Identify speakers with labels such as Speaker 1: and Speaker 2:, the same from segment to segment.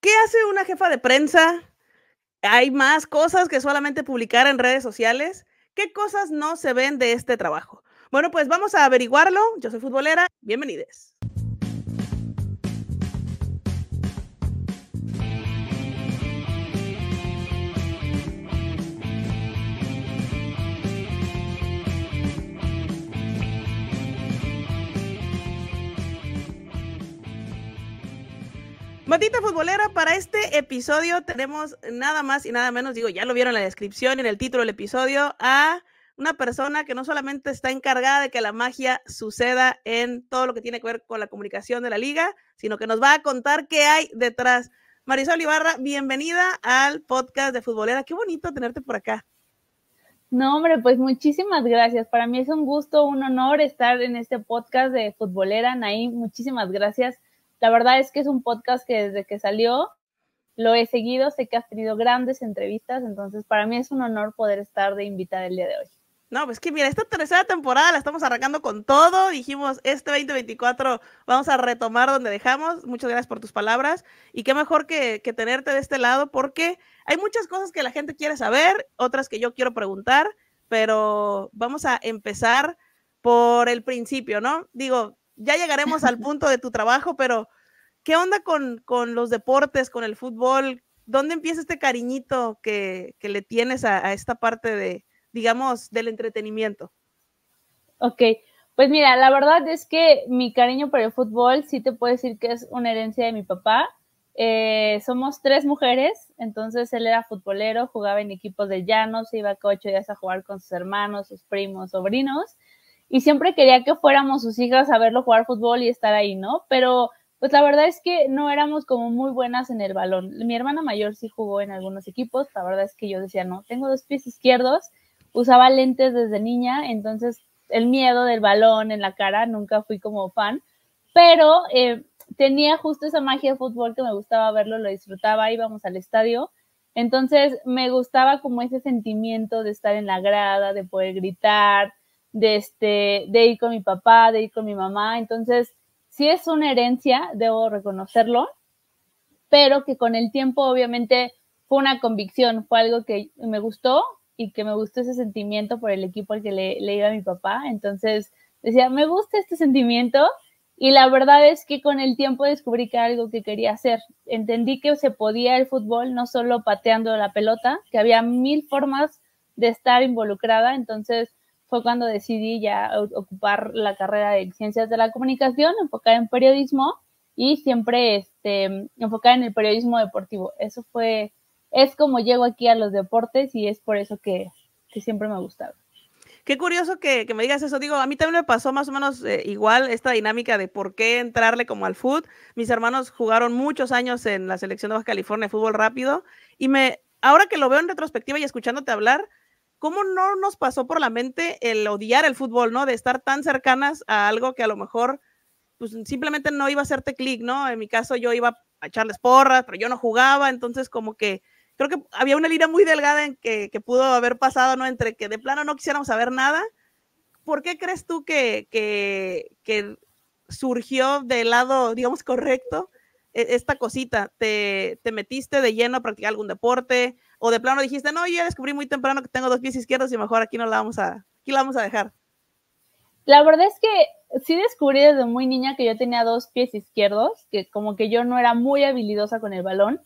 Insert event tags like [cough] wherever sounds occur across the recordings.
Speaker 1: ¿Qué hace una jefa de prensa? ¿Hay más cosas que solamente publicar en redes sociales? ¿Qué cosas no se ven de este trabajo? Bueno, pues vamos a averiguarlo. Yo soy futbolera. Bienvenidos. Matita futbolera, para este episodio tenemos nada más y nada menos, digo, ya lo vieron en la descripción y en el título del episodio, a una persona que no solamente está encargada de que la magia suceda en todo lo que tiene que ver con la comunicación de la liga, sino que nos va a contar qué hay detrás. Marisol Ibarra, bienvenida al podcast de Futbolera. Qué bonito tenerte por acá.
Speaker 2: No, hombre, pues muchísimas gracias. Para mí es un gusto, un honor estar en este podcast de Futbolera. Naí, muchísimas gracias la verdad es que es un podcast que desde que salió lo he seguido, sé que has tenido grandes entrevistas, entonces para mí es un honor poder estar de invitada el día de hoy.
Speaker 1: No, pues que mira, esta tercera temporada la estamos arrancando con todo. Dijimos, este 2024 vamos a retomar donde dejamos. Muchas gracias por tus palabras. Y qué mejor que, que tenerte de este lado, porque hay muchas cosas que la gente quiere saber, otras que yo quiero preguntar, pero vamos a empezar por el principio, ¿no? Digo, ya llegaremos al punto de tu trabajo, pero ¿qué onda con, los deportes, con el fútbol? ¿Dónde empieza este cariñito que, le tienes a, esta parte de, digamos, del entretenimiento?
Speaker 2: Ok, pues mira, la verdad es que mi cariño por el fútbol sí te puedo decir que es una herencia de mi papá. Eh, somos tres mujeres, entonces él era futbolero, jugaba en equipos de llanos, iba a ocho días a jugar con sus hermanos, sus primos, sobrinos y siempre quería que fuéramos sus hijas a verlo jugar fútbol y estar ahí, ¿no? Pero pues la verdad es que no éramos como muy buenas en el balón. Mi hermana mayor sí jugó en algunos equipos, la verdad es que yo decía, no, tengo dos pies izquierdos, usaba lentes desde niña, entonces el miedo del balón en la cara, nunca fui como fan, pero eh, tenía justo esa magia de fútbol que me gustaba verlo, lo disfrutaba, íbamos al estadio, entonces me gustaba como ese sentimiento de estar en la grada, de poder gritar, de, este, de ir con mi papá, de ir con mi mamá. Entonces, sí es una herencia, debo reconocerlo, pero que con el tiempo obviamente fue una convicción, fue algo que me gustó y que me gustó ese sentimiento por el equipo al que le, le iba mi papá. Entonces, decía, me gusta este sentimiento y la verdad es que con el tiempo descubrí que algo que quería hacer. Entendí que se podía el fútbol no solo pateando la pelota, que había mil formas de estar involucrada. Entonces, fue cuando decidí ya ocupar la carrera de ciencias de la comunicación, enfocar en periodismo y siempre este, enfocar en el periodismo deportivo. Eso fue, es como llego aquí a los deportes y es por eso que, que siempre me ha gustado.
Speaker 1: Qué curioso que, que, me digas eso. Digo, a mí también me pasó más o menos eh, igual esta dinámica de por qué entrarle como al fútbol. Mis hermanos jugaron muchos años en la selección de Baja California fútbol rápido y me, ahora que lo veo en retrospectiva y escuchándote hablar, ¿cómo no nos pasó por la mente el odiar el fútbol, ¿no? De estar tan cercanas a algo que a lo mejor pues simplemente no iba a hacerte clic, ¿no? En mi caso yo iba a echarles porras, pero yo no jugaba, entonces como que creo que había una línea muy delgada en que, pudo haber pasado, ¿no? Entre que de plano no quisiéramos saber nada. ¿Por qué crees tú que, que, que surgió del lado, digamos, correcto e, esta cosita? ¿Te, ¿Te metiste de lleno a practicar algún deporte? O de plano dijiste, no, yo ya descubrí muy temprano que tengo dos pies izquierdos y mejor aquí no la vamos a, aquí la vamos a dejar?
Speaker 2: La verdad es que sí descubrí desde muy niña que yo tenía dos pies izquierdos, que como que yo no era muy habilidosa con el balón,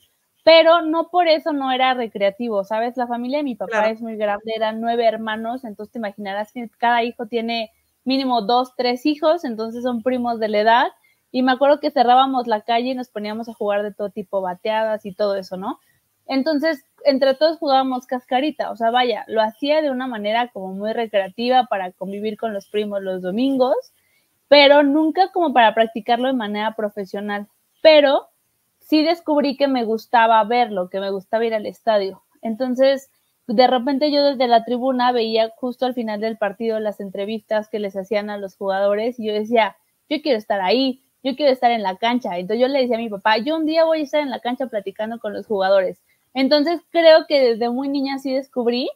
Speaker 2: pero no por eso no era recreativo, ¿sabes? La familia de mi papá es muy grande, eran nueve hermanos, entonces te imaginarás que cada hijo tiene mínimo dos, tres hijos, entonces son primos de la edad. Y me acuerdo que cerrábamos la calle y nos poníamos a jugar de todo tipo, bateadas y todo eso, ¿no? Entonces, entre todos jugábamos cascarita, o sea, vaya, lo hacía de una manera como muy recreativa para convivir con los primos los domingos, pero nunca como para practicarlo de manera profesional. Pero sí descubrí que me gustaba verlo, que me gustaba ir al estadio. Entonces, de repente yo desde la tribuna veía justo al final del partido las entrevistas que les hacían a los jugadores y yo decía, yo quiero estar ahí, yo quiero estar en la cancha. Entonces yo le decía a mi papá, yo un día voy a estar en la cancha platicando con los jugadores. Entonces creo que desde muy niña sí descubrí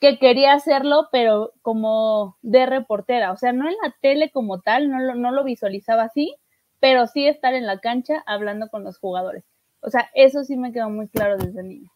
Speaker 2: que quería hacerlo, pero como de reportera, o sea, no en la tele como tal, no lo, no lo visualizaba así, pero sí estar en la cancha hablando con los jugadores. O sea, eso sí me quedó muy claro desde niño.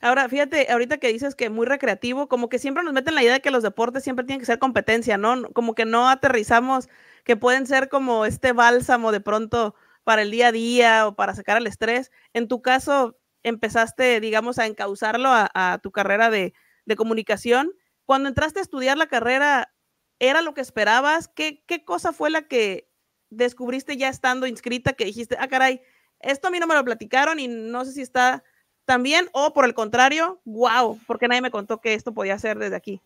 Speaker 1: Ahora, fíjate, ahorita que dices que muy recreativo, como que siempre nos meten la idea de que los deportes siempre tienen que ser competencia, ¿no? Como que no aterrizamos que pueden ser como este bálsamo de pronto para el día a día o para sacar el estrés. En tu caso, empezaste, digamos, a encauzarlo a, tu carrera de, comunicación. Cuando entraste a estudiar la carrera, ¿era lo que esperabas? ¿Qué, ¿Qué cosa fue la que descubriste ya estando inscrita que dijiste, ah, caray, esto a mí no me lo platicaron y no sé si está también, o por el contrario, wow, porque nadie me contó que esto podía ser desde aquí.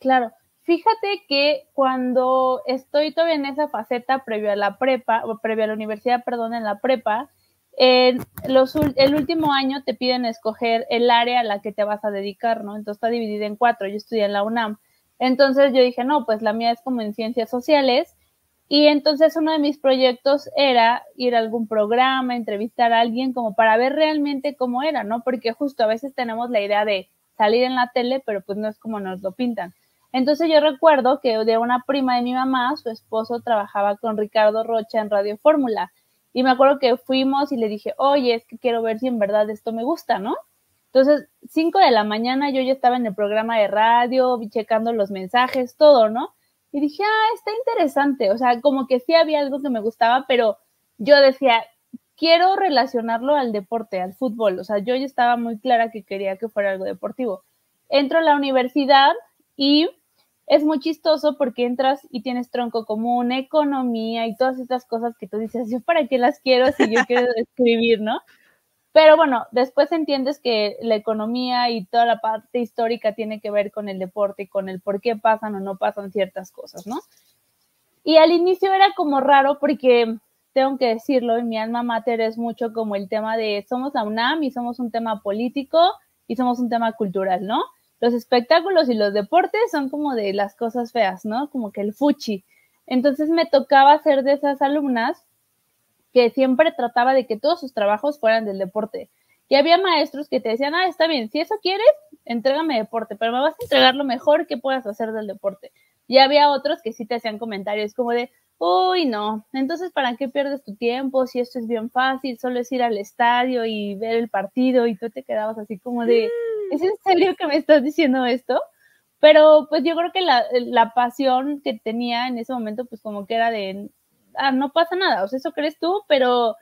Speaker 2: Claro, fíjate que cuando estoy todavía en esa faceta previo a la prepa, o previo a la universidad, perdón, en la prepa, los, el último año te piden escoger el área a la que te vas a dedicar, ¿no? Entonces está dividida en cuatro, yo estudié en la UNAM. Entonces yo dije, no, pues la mía es como en ciencias sociales y entonces uno de mis proyectos era ir a algún programa, entrevistar a alguien como para ver realmente cómo era, ¿no? Porque justo a veces tenemos la idea de salir en la tele, pero pues no es como nos lo pintan. Entonces yo recuerdo que de una prima de mi mamá, su esposo trabajaba con Ricardo Rocha en Radio Fórmula. Y me acuerdo que fuimos y le dije, oye, es que quiero ver si en verdad esto me gusta, ¿no? Entonces, cinco de la mañana yo ya estaba en el programa de radio, checando los mensajes, todo, ¿no? Y dije, ah, está interesante. O sea, como que sí había algo que me gustaba, pero yo decía, quiero relacionarlo al deporte, al fútbol. O sea, yo ya estaba muy clara que quería que fuera algo deportivo. Entro a la universidad y es muy chistoso porque entras y tienes tronco común, economía y todas estas cosas que tú dices, yo para qué las quiero si yo quiero [laughs] escribir, ¿no? Pero bueno, después entiendes que la economía y toda la parte histórica tiene que ver con el deporte y con el por qué pasan o no pasan ciertas cosas, ¿no? Y al inicio era como raro porque, tengo que decirlo, en mi alma mater es mucho como el tema de somos la UNAM y somos un tema político y somos un tema cultural, ¿no? Los espectáculos y los deportes son como de las cosas feas, ¿no? Como que el fuchi. Entonces me tocaba ser de esas alumnas que siempre trataba de que todos sus trabajos fueran del deporte. Y había maestros que te decían, ah, está bien, si eso quieres, entrégame deporte, pero me vas a entregar lo mejor que puedas hacer del deporte. Y había otros que sí te hacían comentarios como de, uy, no, entonces ¿para qué pierdes tu tiempo si esto es bien fácil? Solo es ir al estadio y ver el partido y tú te quedabas así como de, mm. ¿es en serio que me estás diciendo esto? Pero pues yo creo que la, la pasión que tenía en ese momento pues como que era de, ah, no pasa nada, o sea, eso crees tú, pero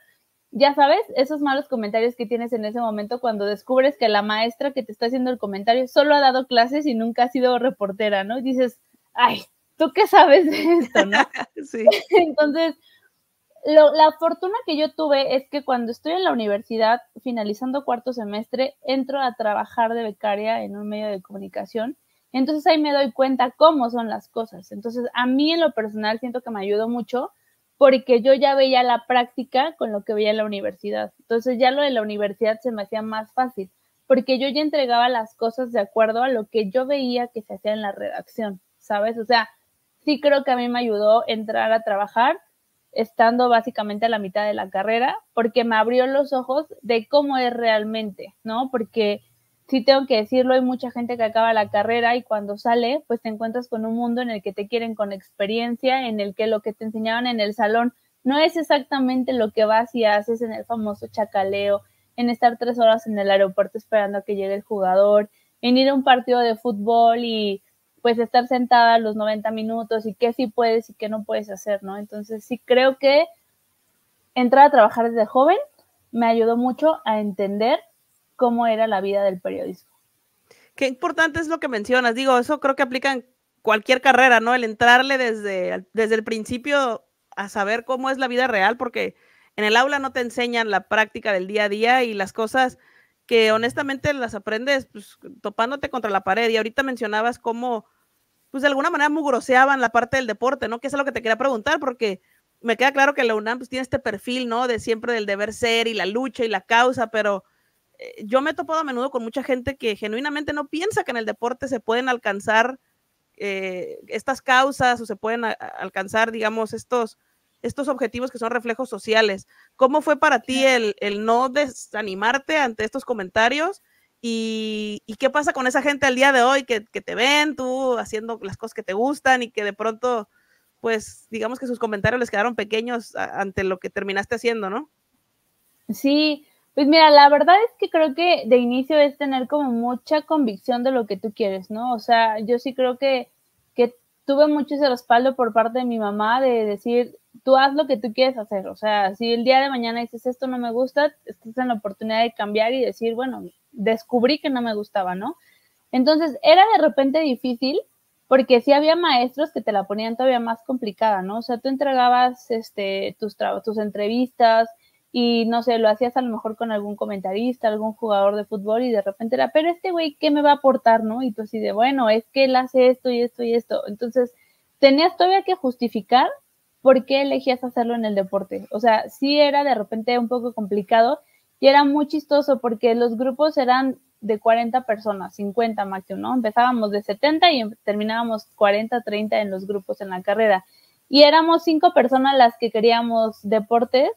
Speaker 2: ya sabes, esos malos comentarios que tienes en ese momento cuando descubres que la maestra que te está haciendo el comentario solo ha dado clases y nunca ha sido reportera, ¿no? Y dices, ay, ¿tú qué sabes de esto, no? [laughs] sí. Entonces, la fortuna que yo tuve es que cuando estoy en la universidad, finalizando cuarto semestre, entro a trabajar de becaria en un medio de comunicación. Entonces ahí me doy cuenta cómo son las cosas. Entonces, a mí en lo personal siento que me ayudó mucho porque yo ya veía la práctica con lo que veía en la universidad. Entonces ya lo de la universidad se me hacía más fácil, porque yo ya entregaba las cosas de acuerdo a lo que yo veía que se hacía en la redacción, ¿sabes? O sea, sí creo que a mí me ayudó entrar a trabajar estando básicamente a la mitad de la carrera, porque me abrió los ojos de cómo es realmente, ¿no? Porque sí tengo que decirlo, hay mucha gente que acaba la carrera y cuando sale, pues te encuentras con un mundo en el que te quieren con experiencia, en el que lo que te enseñaban en el salón no es exactamente lo que vas y haces en el famoso chacaleo, en estar tres horas en el aeropuerto esperando a que llegue el jugador, en ir a un partido de fútbol y pues estar sentada los 90 minutos y qué sí puedes y qué no puedes hacer, ¿no? Entonces sí creo que entrar a trabajar desde joven me ayudó mucho a entender cómo era la vida del periodismo.
Speaker 1: Qué importante es lo que mencionas. Digo, eso creo que aplica en cualquier carrera, ¿no? El entrarle desde, desde el principio a saber cómo es la vida real, porque en el aula no te enseñan la práctica del día a día y las cosas que honestamente las aprendes pues, topándote contra la pared. Y ahorita mencionabas cómo, pues de alguna manera mugroseaban la parte del deporte, ¿no? Que es lo que te quería preguntar, porque me queda claro que la UNAM pues, tiene este perfil, ¿no? De siempre del deber ser y la lucha y la causa, pero eh, yo me he topado a menudo con mucha gente que genuinamente no piensa que en el deporte se pueden alcanzar eh, estas causas o se pueden alcanzar, digamos, estos, estos objetivos que son reflejos sociales. ¿Cómo fue para ti el, no desanimarte ante estos comentarios? Y, qué pasa con esa gente al día de hoy que, que, te ven tú haciendo las cosas que te gustan y que de pronto, pues, digamos que sus comentarios les quedaron pequeños ante lo que terminaste haciendo, ¿no?
Speaker 2: Sí, Pues mira, la verdad es que creo que de inicio es tener como mucha convicción de lo que tú quieres, ¿no? O sea, yo sí creo que tuve mucho ese respaldo por parte de mi mamá de decir, tú haz lo que tú quieres hacer. O sea, si el día de mañana dices esto no me gusta, estás en la oportunidad de cambiar y decir, bueno, descubrí que no me gustaba, ¿no? Entonces, era de repente difícil porque sí había maestros que te la ponían todavía más complicada, ¿no? O sea, tú entregabas este, tus, tus entrevistas y no sé, lo hacías a lo mejor con algún comentarista, algún jugador de fútbol y de repente era, pero este güey, ¿qué me va a aportar, no? Y tú así de, bueno, es que él hace esto y esto y esto. Entonces, tenías todavía que justificar por qué elegías hacerlo en el deporte. O sea, sí era de repente un poco complicado y era muy chistoso porque los grupos eran de 40 personas, 50 máximo, ¿no? Empezábamos de 70 y terminábamos 40, 30 en los grupos en la carrera. Y éramos cinco personas las que queríamos deportes,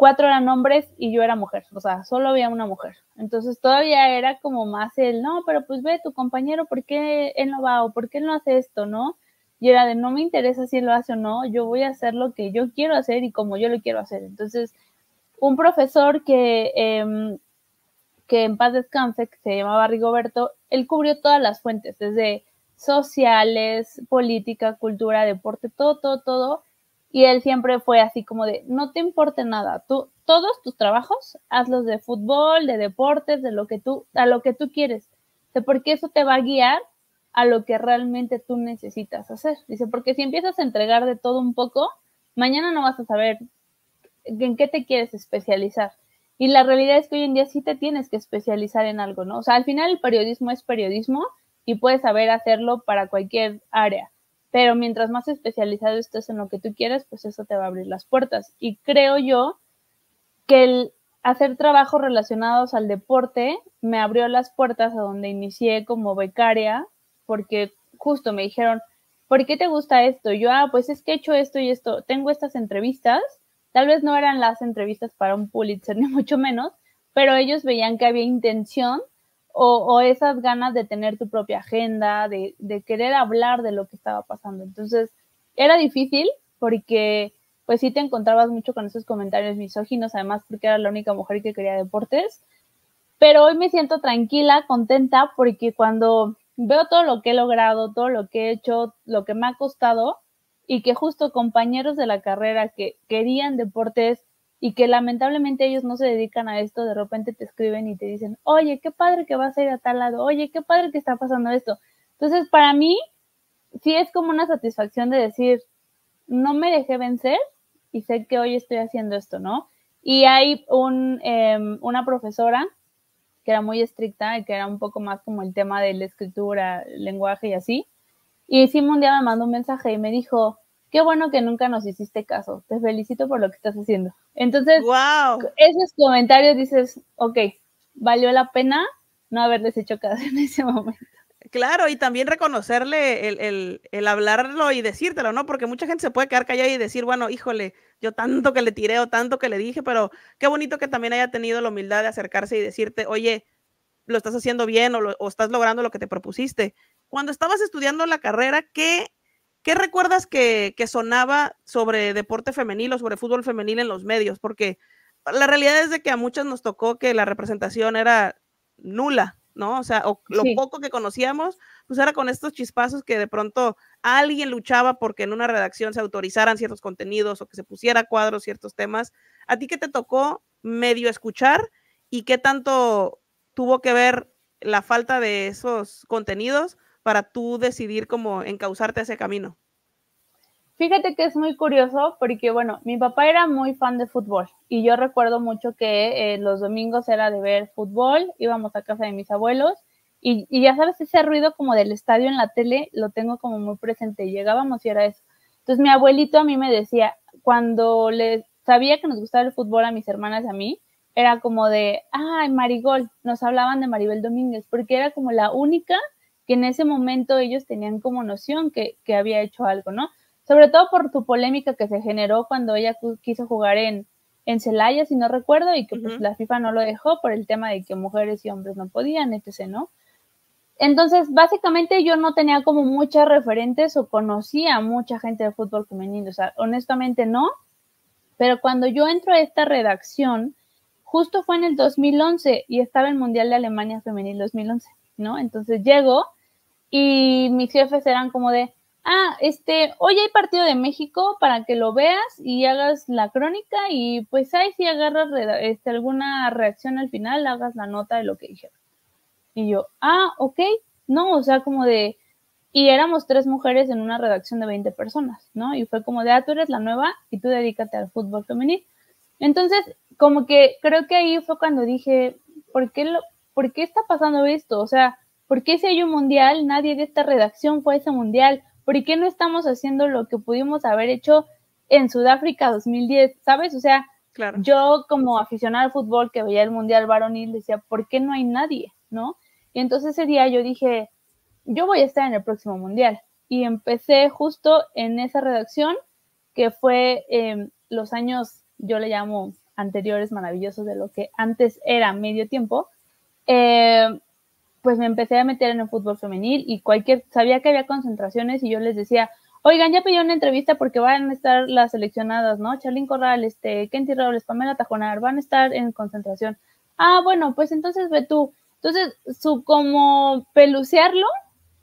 Speaker 2: cuatro eran hombres y yo era mujer, o sea, solo había una mujer. Entonces todavía era como más el, no, pero pues ve tu compañero, ¿por qué él no va o por qué él no hace esto, no? Y era de, no me interesa si él lo hace o no, yo voy a hacer lo que yo quiero hacer y como yo lo quiero hacer. Entonces, un profesor que, eh, que en paz descanse, que se llamaba Rigoberto, él cubrió todas las fuentes, desde sociales, política, cultura, deporte, todo, todo, todo. Y él siempre fue así como de, no te importe nada, tú, todos tus trabajos, hazlos de fútbol, de deportes, de lo que tú, a lo que tú quieres. porque eso te va a guiar a lo que realmente tú necesitas hacer. Dice, porque si empiezas a entregar de todo un poco, mañana no vas a saber en qué te quieres especializar. Y la realidad es que hoy en día sí te tienes que especializar en algo, ¿no? O sea, al final el periodismo es periodismo y puedes saber hacerlo para cualquier área. Pero mientras más especializado estés en lo que tú quieres, pues eso te va a abrir las puertas. Y creo yo que el hacer trabajos relacionados al deporte me abrió las puertas a donde inicié como becaria porque justo me dijeron, ¿por qué te gusta esto? yo, ah, pues es que he hecho esto y esto, tengo estas entrevistas, tal vez no eran las entrevistas para un Pulitzer, [laughs] ni mucho menos, pero ellos veían que había intención o, esas ganas de tener tu propia agenda, de, de, querer hablar de lo que estaba pasando. Entonces, era difícil porque pues sí te encontrabas mucho con esos comentarios misóginos, además porque era la única mujer que quería deportes, pero hoy me siento tranquila, contenta, porque cuando veo todo lo que he logrado, todo lo que he hecho, lo que me ha costado y que justo compañeros de la carrera que querían deportes y que lamentablemente ellos no se dedican a esto, de repente te escriben y te dicen, oye, qué padre que vas a ir a tal lado, oye, qué padre que está pasando esto. Entonces, para mí, sí es como una satisfacción de decir, no me dejé vencer y sé que hoy estoy haciendo esto, ¿no? Y hay un, em, una profesora que era muy estricta y que era un poco más como el tema de la escritura, lenguaje y así. Y Simón un día me mandó un mensaje y me dijo, qué bueno que nunca nos hiciste caso, te felicito por lo que estás haciendo. Entonces, wow. esos comentarios dices, ok, valió la pena no haberles hecho caso en ese momento.
Speaker 1: Claro, y también reconocerle el, el, el, hablarlo y decírtelo, ¿no? Porque mucha gente se puede quedar callada y decir, bueno, híjole, yo tanto que le tiré o tanto que le dije, pero qué bonito que también haya tenido la humildad de acercarse y decirte, oye, lo estás haciendo bien o, o estás logrando lo que te propusiste. Cuando estabas estudiando la carrera, ¿qué, qué recuerdas que, que sonaba sobre deporte femenil o sobre fútbol femenil en los medios? Porque la realidad es de que a muchas nos tocó que la representación era nula ¿no? O sea, o lo poco que conocíamos, pues era con estos chispazos que de pronto alguien luchaba porque en una redacción se autorizaran ciertos contenidos o que se pusiera a cuadro ciertos temas. ¿A ti qué te tocó medio escuchar y qué tanto tuvo que ver la falta de esos contenidos para tú decidir cómo encauzarte ese camino?
Speaker 2: Fíjate que es muy curioso porque, bueno, mi papá era muy fan de fútbol y yo recuerdo mucho que eh, los domingos era de ver fútbol, íbamos a casa de mis abuelos y, ya sabes, ese ruido como del estadio en la tele lo tengo como muy presente, llegábamos y era eso. Entonces mi abuelito a mí me decía, cuando le sabía que nos gustaba el fútbol a mis hermanas y a mí, era como de, ay, Marigol, nos hablaban de Maribel Domínguez, porque era como la única que en ese momento ellos tenían como noción que, que había hecho algo, ¿no? sobre todo por tu polémica que se generó cuando ella quiso jugar en, en Celaya, si no recuerdo, y que pues, la FIFA no lo dejó por el tema de que mujeres y hombres no podían, etc., ¿no? Entonces, básicamente yo no tenía como muchas referentes o conocía a mucha gente de fútbol femenino, o sea, honestamente no, pero cuando yo entro a esta redacción, justo fue en el 2011 y estaba el Mundial de Alemania Femenil 2011, ¿no? Entonces llego y mis jefes eran como de, ah, este, hoy hay partido de México para que lo veas y hagas la crónica y pues ahí si agarras este, alguna reacción al final, hagas la nota de lo que dijeron. Y yo, ah, ok, no, o sea, como de, y éramos tres mujeres en una redacción de 20 personas, ¿no? Y fue como de, ah, tú eres la nueva y tú dedícate al fútbol femenil. Entonces, como que creo que ahí fue cuando dije, ¿por qué, lo, ¿por qué está pasando esto? O sea, ¿por qué si hay un mundial, nadie de esta redacción fue a ese mundial? ¿Por qué no estamos haciendo lo que pudimos haber hecho en Sudáfrica 2010? ¿Sabes? O sea, claro. yo como aficionada al fútbol que veía el mundial varonil decía, ¿por qué no hay nadie? ¿No? Y entonces ese día yo dije, yo voy a estar en el próximo mundial. Y empecé justo en esa redacción, que fue em, los años, yo le llamo anteriores maravillosos de lo que antes era medio tiempo. Eh, pues me empecé a meter en el fútbol femenil y cualquier, sabía que había concentraciones y yo les decía, oigan, ya pedí una entrevista porque van a estar las seleccionadas, ¿no? Charlyn Corral, este, Kenty Robles, Pamela Tajonar, van a estar en concentración. Ah, bueno, pues entonces ve tú. Entonces, su como pelucearlo,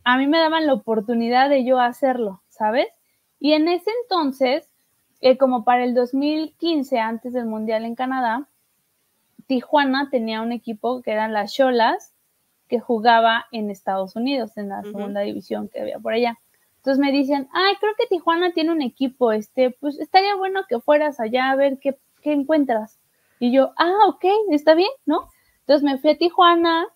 Speaker 2: a mí me daban la oportunidad de yo hacerlo, ¿sabes? Y en ese entonces, eh, como para el 2015, antes del Mundial en Canadá, Tijuana tenía un equipo que eran las Cholas, que jugaba en Estados Unidos, en la segunda división que había por allá. Entonces me dicen, ay, creo que Tijuana tiene un equipo, este, pues estaría bueno que fueras allá a ver qué, qué encuentras. Y yo, ah, ok, está bien, ¿no? Entonces me fui a Tijuana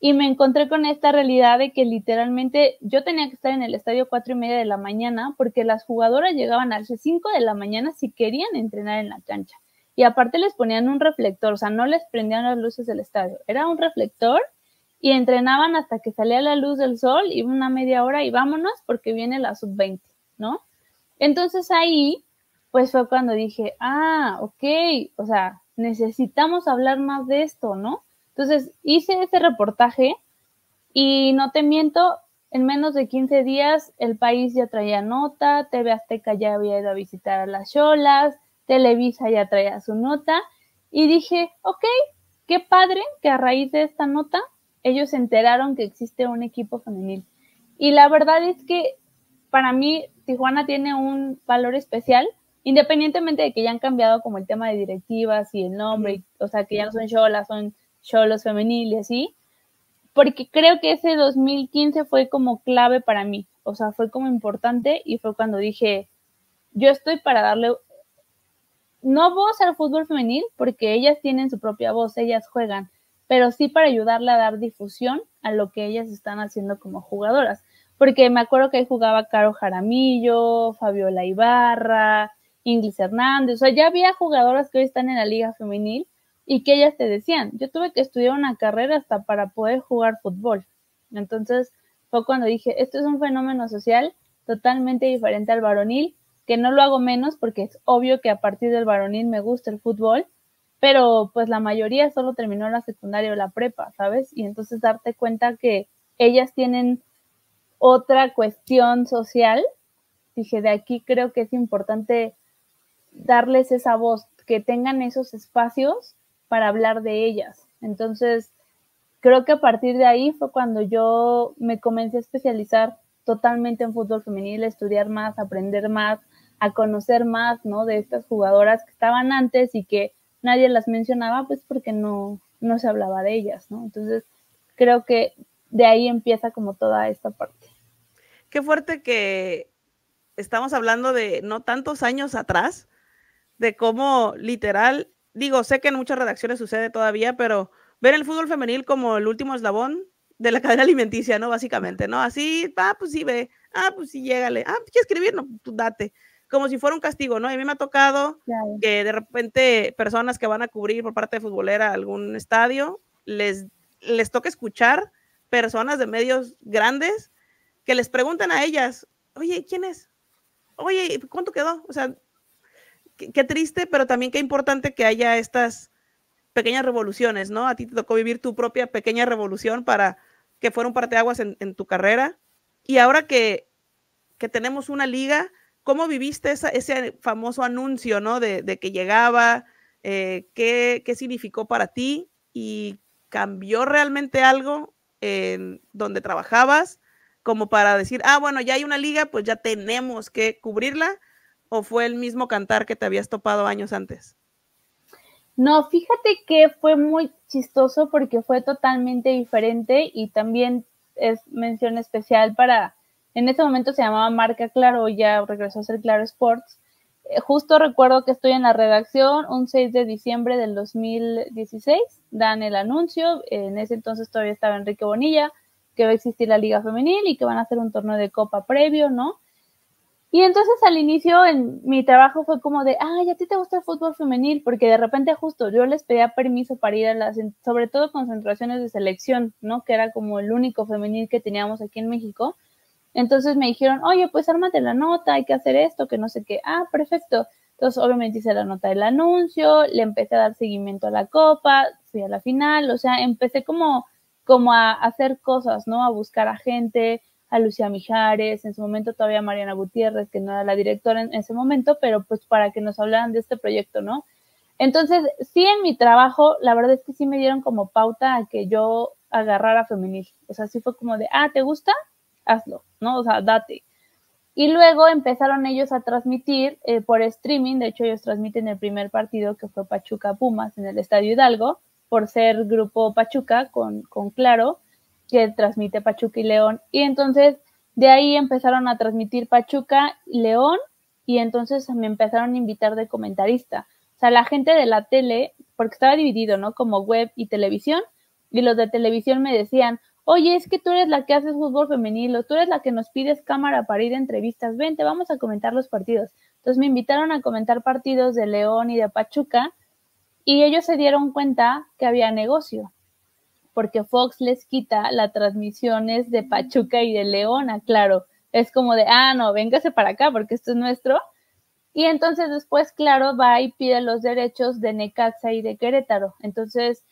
Speaker 2: y me encontré con esta realidad de que literalmente yo tenía que estar en el estadio cuatro y media de la mañana porque las jugadoras llegaban a las cinco de la mañana si querían entrenar en la cancha. Y aparte les ponían un reflector, o sea, no les prendían las luces del estadio, era un reflector y entrenaban hasta que salía la luz del sol y una media hora y vámonos porque viene la sub-20, ¿no? Entonces ahí, pues fue cuando dije, ah, ok, o sea, necesitamos hablar más de esto, ¿no? Entonces hice ese reportaje y no te miento, en menos de 15 días el país ya traía nota, TV Azteca ya había ido a visitar a las Cholas, Televisa ya traía su nota y dije, ok, qué padre que a raíz de esta nota ellos se enteraron que existe un equipo femenil. Y la verdad es que para mí Tijuana tiene un valor especial, independientemente de que ya han cambiado como el tema de directivas y el nombre, o sea, que ya no son cholas, son cholos femeniles, ¿sí? Porque creo que ese 2015 fue como clave para mí, o sea, fue como importante y fue cuando dije, yo estoy para darle no voz al fútbol femenil, porque ellas tienen su propia voz, ellas juegan, pero sí para ayudarle a dar difusión a lo que ellas están haciendo como jugadoras. Porque me acuerdo que ahí jugaba Caro Jaramillo, Fabiola Ibarra, Inglis Hernández, o sea, ya había jugadoras que hoy están en la liga femenil y que ellas te decían, yo tuve que estudiar una carrera hasta para poder jugar fútbol. Entonces fue cuando dije, esto es un fenómeno social totalmente diferente al varonil, que no lo hago menos porque es obvio que a partir del varonil me gusta el fútbol, pero pues la mayoría solo terminó la secundaria o la prepa, ¿sabes? Y entonces darte cuenta que ellas tienen otra cuestión social, dije, de aquí creo que es importante darles esa voz, que tengan esos espacios para hablar de ellas. Entonces, creo que a partir de ahí fue cuando yo me comencé a especializar totalmente en fútbol femenil, a estudiar más, aprender más, a conocer más, ¿no? De estas jugadoras que estaban antes y que nadie las mencionaba, pues porque no, no se hablaba de ellas, ¿no? Entonces, creo que de ahí empieza como toda esta parte.
Speaker 1: Qué fuerte que estamos hablando de no tantos años atrás, de cómo literal, digo, sé que en muchas redacciones sucede todavía, pero ver el fútbol femenil como el último eslabón de la [laughs] cadena alimenticia, ¿no? Básicamente, ¿no? Así, ah, pues sí, ve, ah, pues sí, llégale, ah, pues quieres escribir, no, tú pues date como si fuera un castigo, ¿no? Y a mí me ha tocado que de repente personas que van a cubrir por parte de futbolera algún estadio, les, les toca escuchar personas de medios grandes que les preguntan a ellas, oye, ¿quién es? Oye, ¿cuánto quedó? O sea, qué, triste, pero también qué importante que haya estas pequeñas revoluciones, ¿no? A ti te tocó vivir tu propia pequeña revolución para que fuera un parteaguas en, en tu carrera. Y ahora que, que tenemos una liga ¿Cómo viviste ese famoso anuncio, ¿no? De, que llegaba, eh, ¿qué, ¿qué, significó para ti y cambió realmente algo en donde trabajabas como para decir, ah, bueno, ya hay una liga, pues ya tenemos que cubrirla? ¿O fue el mismo cantar que te habías topado años antes?
Speaker 2: No, fíjate que fue muy chistoso porque fue totalmente diferente y también es mención especial para, en ese momento se llamaba Marca Claro, ya regresó a ser Claro Sports. Eh, justo recuerdo que estoy en la redacción un 6 de diciembre del 2016, dan el anuncio, en ese entonces todavía estaba Enrique Bonilla, que va a existir la Liga Femenil y que van a hacer un torneo de copa previo, ¿no? Y entonces al inicio en mi trabajo fue como de, ay, ¿a ti te gusta el fútbol femenil? Porque de repente justo yo les pedía permiso para ir a las, sobre todo concentraciones de selección, ¿no? Que era como el único femenil que teníamos aquí en México. Entonces me dijeron, oye, pues ármate la nota, hay que hacer esto, que no sé qué. Ah, perfecto. Entonces obviamente hice la nota del anuncio, le empecé a dar seguimiento a la copa, fui a la final, o sea, empecé como, como a hacer cosas, ¿no? A buscar a gente, a Lucía Mijares, en su momento todavía Mariana Gutiérrez, que no era la directora en ese momento, pero pues para que nos hablaran de este proyecto, ¿no? Entonces, sí, en mi trabajo, la verdad es que sí me dieron como pauta a que yo agarrara femenil. O sea, sí fue como de, ah, ¿te gusta? Hazlo, ¿no? O sea, date. Y luego empezaron ellos a transmitir eh, por streaming, de hecho ellos transmiten el primer partido que fue Pachuca Pumas en el Estadio Hidalgo, por ser grupo Pachuca con, con Claro que transmite Pachuca y León. Y entonces de ahí empezaron a transmitir Pachuca y León y entonces me empezaron a invitar de comentarista. O sea, la gente de la tele, porque estaba dividido, ¿no? Como web y televisión, y los de televisión me decían, oye, es que tú eres la que haces fútbol femenil, o tú eres la que nos pides cámara para ir a entrevistas, vente, vamos a comentar los partidos. Entonces me invitaron a comentar partidos de León y de Pachuca, y ellos se dieron cuenta que había negocio, porque Fox les quita las transmisiones de Pachuca y de Leona, claro. Es como de, ah, no, véngase para acá porque esto es nuestro. Y entonces después, claro, va y pide los derechos de Necaxa y de Querétaro. Entonces,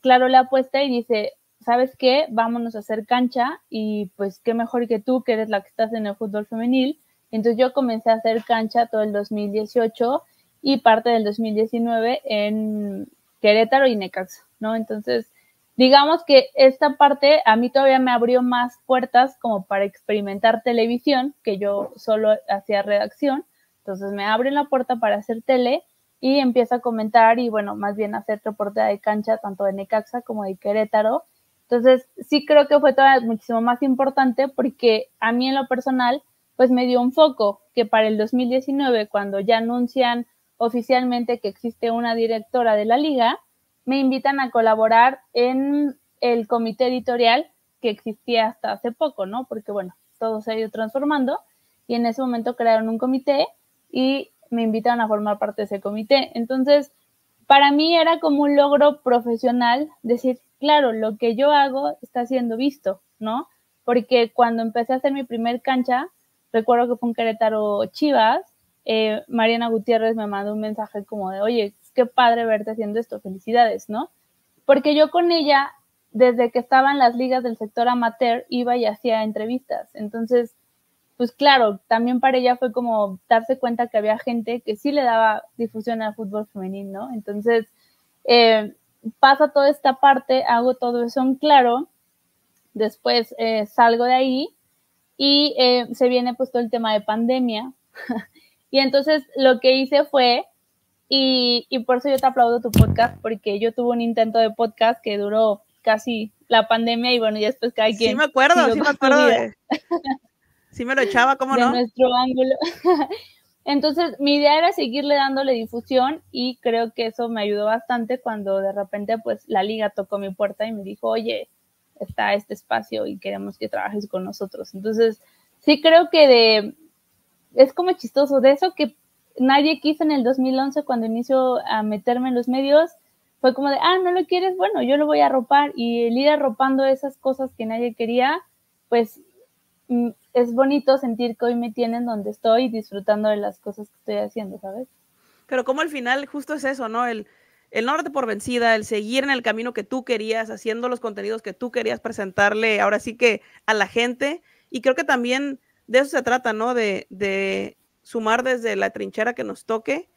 Speaker 2: claro, le apuesta y dice, ¿sabes qué? Vámonos a hacer cancha y pues qué mejor que tú, que eres la que estás en el fútbol femenil. Entonces yo comencé a hacer cancha todo el 2018 y parte del 2019 en Querétaro y Necaxa, ¿no? Entonces, digamos que esta parte a mí todavía me abrió más puertas como para experimentar televisión, que yo solo hacía redacción. Entonces me abren la puerta para hacer tele y empiezo a comentar y bueno, más bien hacer reporte de cancha tanto de Necaxa como de Querétaro. Entonces sí creo que fue todavía muchísimo más importante porque a mí en lo personal pues me dio un foco que para el 2019 cuando ya anuncian oficialmente que existe una directora de la liga, me invitan a colaborar en el comité editorial que existía hasta hace poco, ¿no? Porque bueno, todo se ha ido transformando y en ese momento crearon un comité y me invitaron a formar parte de ese comité. Entonces, para mí era como un logro profesional decir, claro, lo que yo hago está siendo visto, ¿no? Porque cuando empecé a hacer mi primer cancha, recuerdo que fue un Querétaro Chivas, eh, Mariana Gutiérrez me mandó un mensaje como de, oye, qué padre verte haciendo esto, felicidades, ¿no? Porque yo con ella, desde que estaba en las ligas del sector amateur, iba y hacía entrevistas. Entonces, pues claro, también para ella fue como darse cuenta que había gente que sí le daba difusión al fútbol femenino, ¿no? Entonces, eh, pasa toda esta parte, hago todo eso en claro, después eh, salgo de ahí y eh, se viene pues todo el tema de pandemia. [laughs] y entonces lo que hice fue y, y, por eso yo te aplaudo tu podcast, porque yo tuve un intento de podcast que duró casi la pandemia y bueno, ya después cada quien.
Speaker 1: Sí, me acuerdo, sí me acuerdo. De... [laughs] sí, me lo echaba, ¿cómo
Speaker 2: de
Speaker 1: no?
Speaker 2: nuestro ángulo. [laughs] Entonces, mi idea era seguirle dándole difusión y creo que eso me ayudó bastante cuando de repente, pues, la liga tocó mi puerta y me dijo, oye, está este espacio y queremos que trabajes con nosotros. Entonces, sí creo que de, es como chistoso de eso que nadie quiso en el 2011 cuando inició a meterme en los medios, fue como de, ah, no lo quieres, bueno, yo lo voy a arropar y el ir arropando esas cosas que nadie quería, pues mm, es bonito sentir que hoy me tienen donde estoy disfrutando de las cosas que estoy haciendo, ¿sabes?
Speaker 1: Pero como al final justo es eso, ¿no? El, el no darte por vencida, el seguir en el camino que tú querías, haciendo los contenidos que tú querías presentarle, ahora sí que a la gente. Y creo que también de eso se trata, ¿no? De, de sumar desde la trinchera que nos toque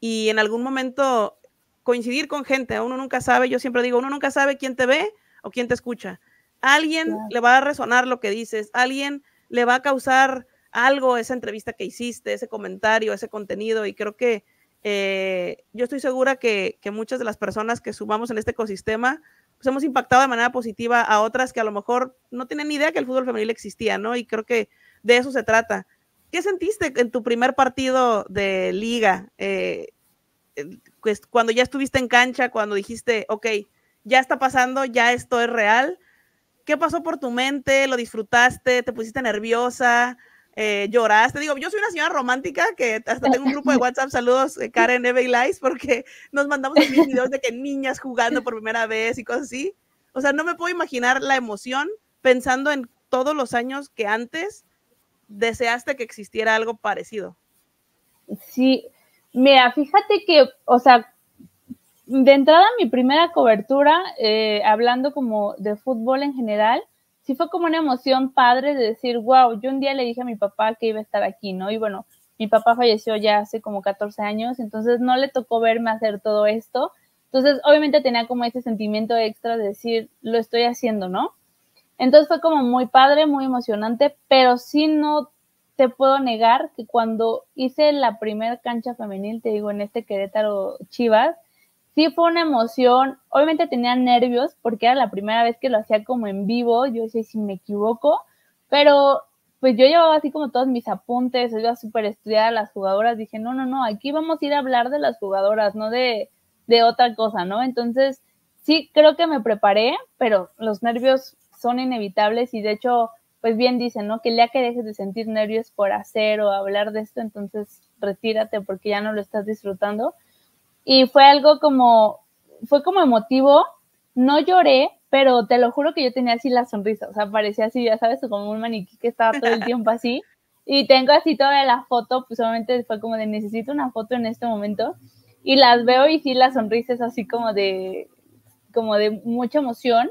Speaker 1: y en algún momento coincidir con gente. Uno nunca sabe, yo siempre digo, uno nunca sabe quién te ve o quién te escucha. Alguien le va a resonar lo que dices, alguien le va a causar algo esa entrevista que hiciste, ese comentario, ese contenido, y creo que eh, yo estoy segura que, muchas de las personas que sumamos en este ecosistema, pues hemos impactado de manera positiva a otras que a lo mejor no tienen ni idea que el fútbol femenil existía, ¿no? Y creo que de eso se trata. ¿Qué sentiste en tu primer partido de liga? Eh, pues, cuando ya estuviste en cancha, cuando dijiste, ok, ya está pasando, ya esto es real. ¿Qué pasó por tu mente? ¿Lo disfrutaste? ¿Te pusiste nerviosa? Eh, lloraste. Digo, yo soy una señora romántica que hasta tengo un grupo de WhatsApp, saludos, eh, Karen, Eve y Lice, porque nos mandamos videos de que niñas jugando por primera vez y cosas así. O sea, no me puedo imaginar la emoción pensando en todos los años que antes deseaste que existiera algo parecido.
Speaker 2: Sí, mira, fíjate que, o sea, de entrada mi primera cobertura, eh, hablando como de fútbol en general, sí fue como una emoción padre de decir, wow, yo un día le dije a mi papá que iba a estar aquí, ¿no? Y bueno, mi papá falleció ya hace como 14 años, entonces no le tocó verme hacer todo esto. Entonces, obviamente tenía como ese sentimiento extra de decir, lo estoy haciendo, ¿no? Entonces fue como muy padre, muy emocionante, pero sí no te puedo negar que cuando hice la primera cancha femenil, te digo, en este Querétaro Chivas, sí fue una emoción. Obviamente tenía nervios porque era la primera vez que lo hacía como en vivo. Yo sé si me equivoco, pero pues yo llevaba así como todos mis apuntes, iba súper estudiar a las jugadoras. Dije, no, no, no, aquí vamos a ir a hablar de las jugadoras, no de, de otra cosa, ¿no? Entonces, sí, creo que me preparé, pero los nervios son inevitables y de hecho, pues bien dicen, ¿no? Que ya que dejes de sentir nervios por hacer o hablar de esto, entonces retírate porque ya no lo estás disfrutando y fue algo como, fue como emotivo, no lloré, pero te lo juro que yo tenía así la sonrisa, o sea, parecía así, ya sabes, como un maniquí que estaba todo el [laughs] tiempo así, y tengo así toda la foto, pues obviamente fue como de necesito una foto en este momento, y las veo y sí la sonrisa es así como de, como de mucha emoción,